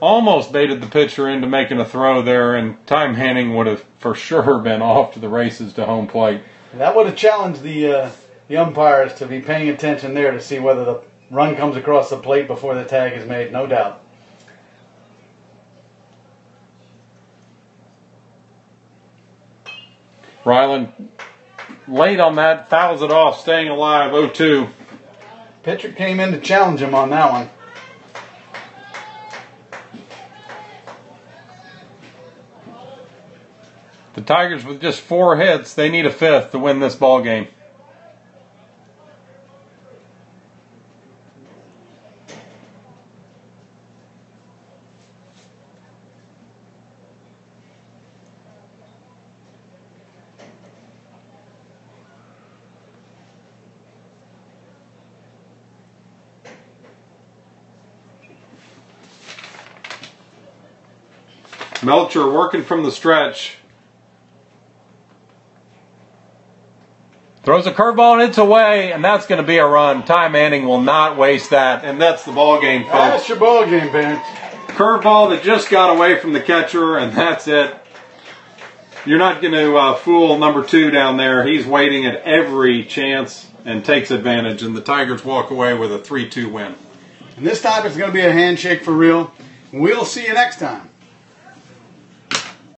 Almost baited the pitcher into making a throw there, and Ty Manning would have for sure been off to the races to home plate. That would have challenged the uh, the umpires to be paying attention there to see whether the run comes across the plate before the tag is made, no doubt. Ryland late on that, fouls it off, staying alive, 0 2. Pitcher came in to challenge him on that one. The Tigers, with just four hits, they need a fifth to win this ball game. Melcher working from the stretch. Throws a curveball and it's away, and that's going to be a run. Ty Manning will not waste that, and that's the ball game, folks. That's your ball game, Ben. Curveball that just got away from the catcher, and that's it. You're not going to uh, fool number two down there. He's waiting at every chance and takes advantage, and the Tigers walk away with a 3 2 win. And this time it's going to be a handshake for real. We'll see you next time.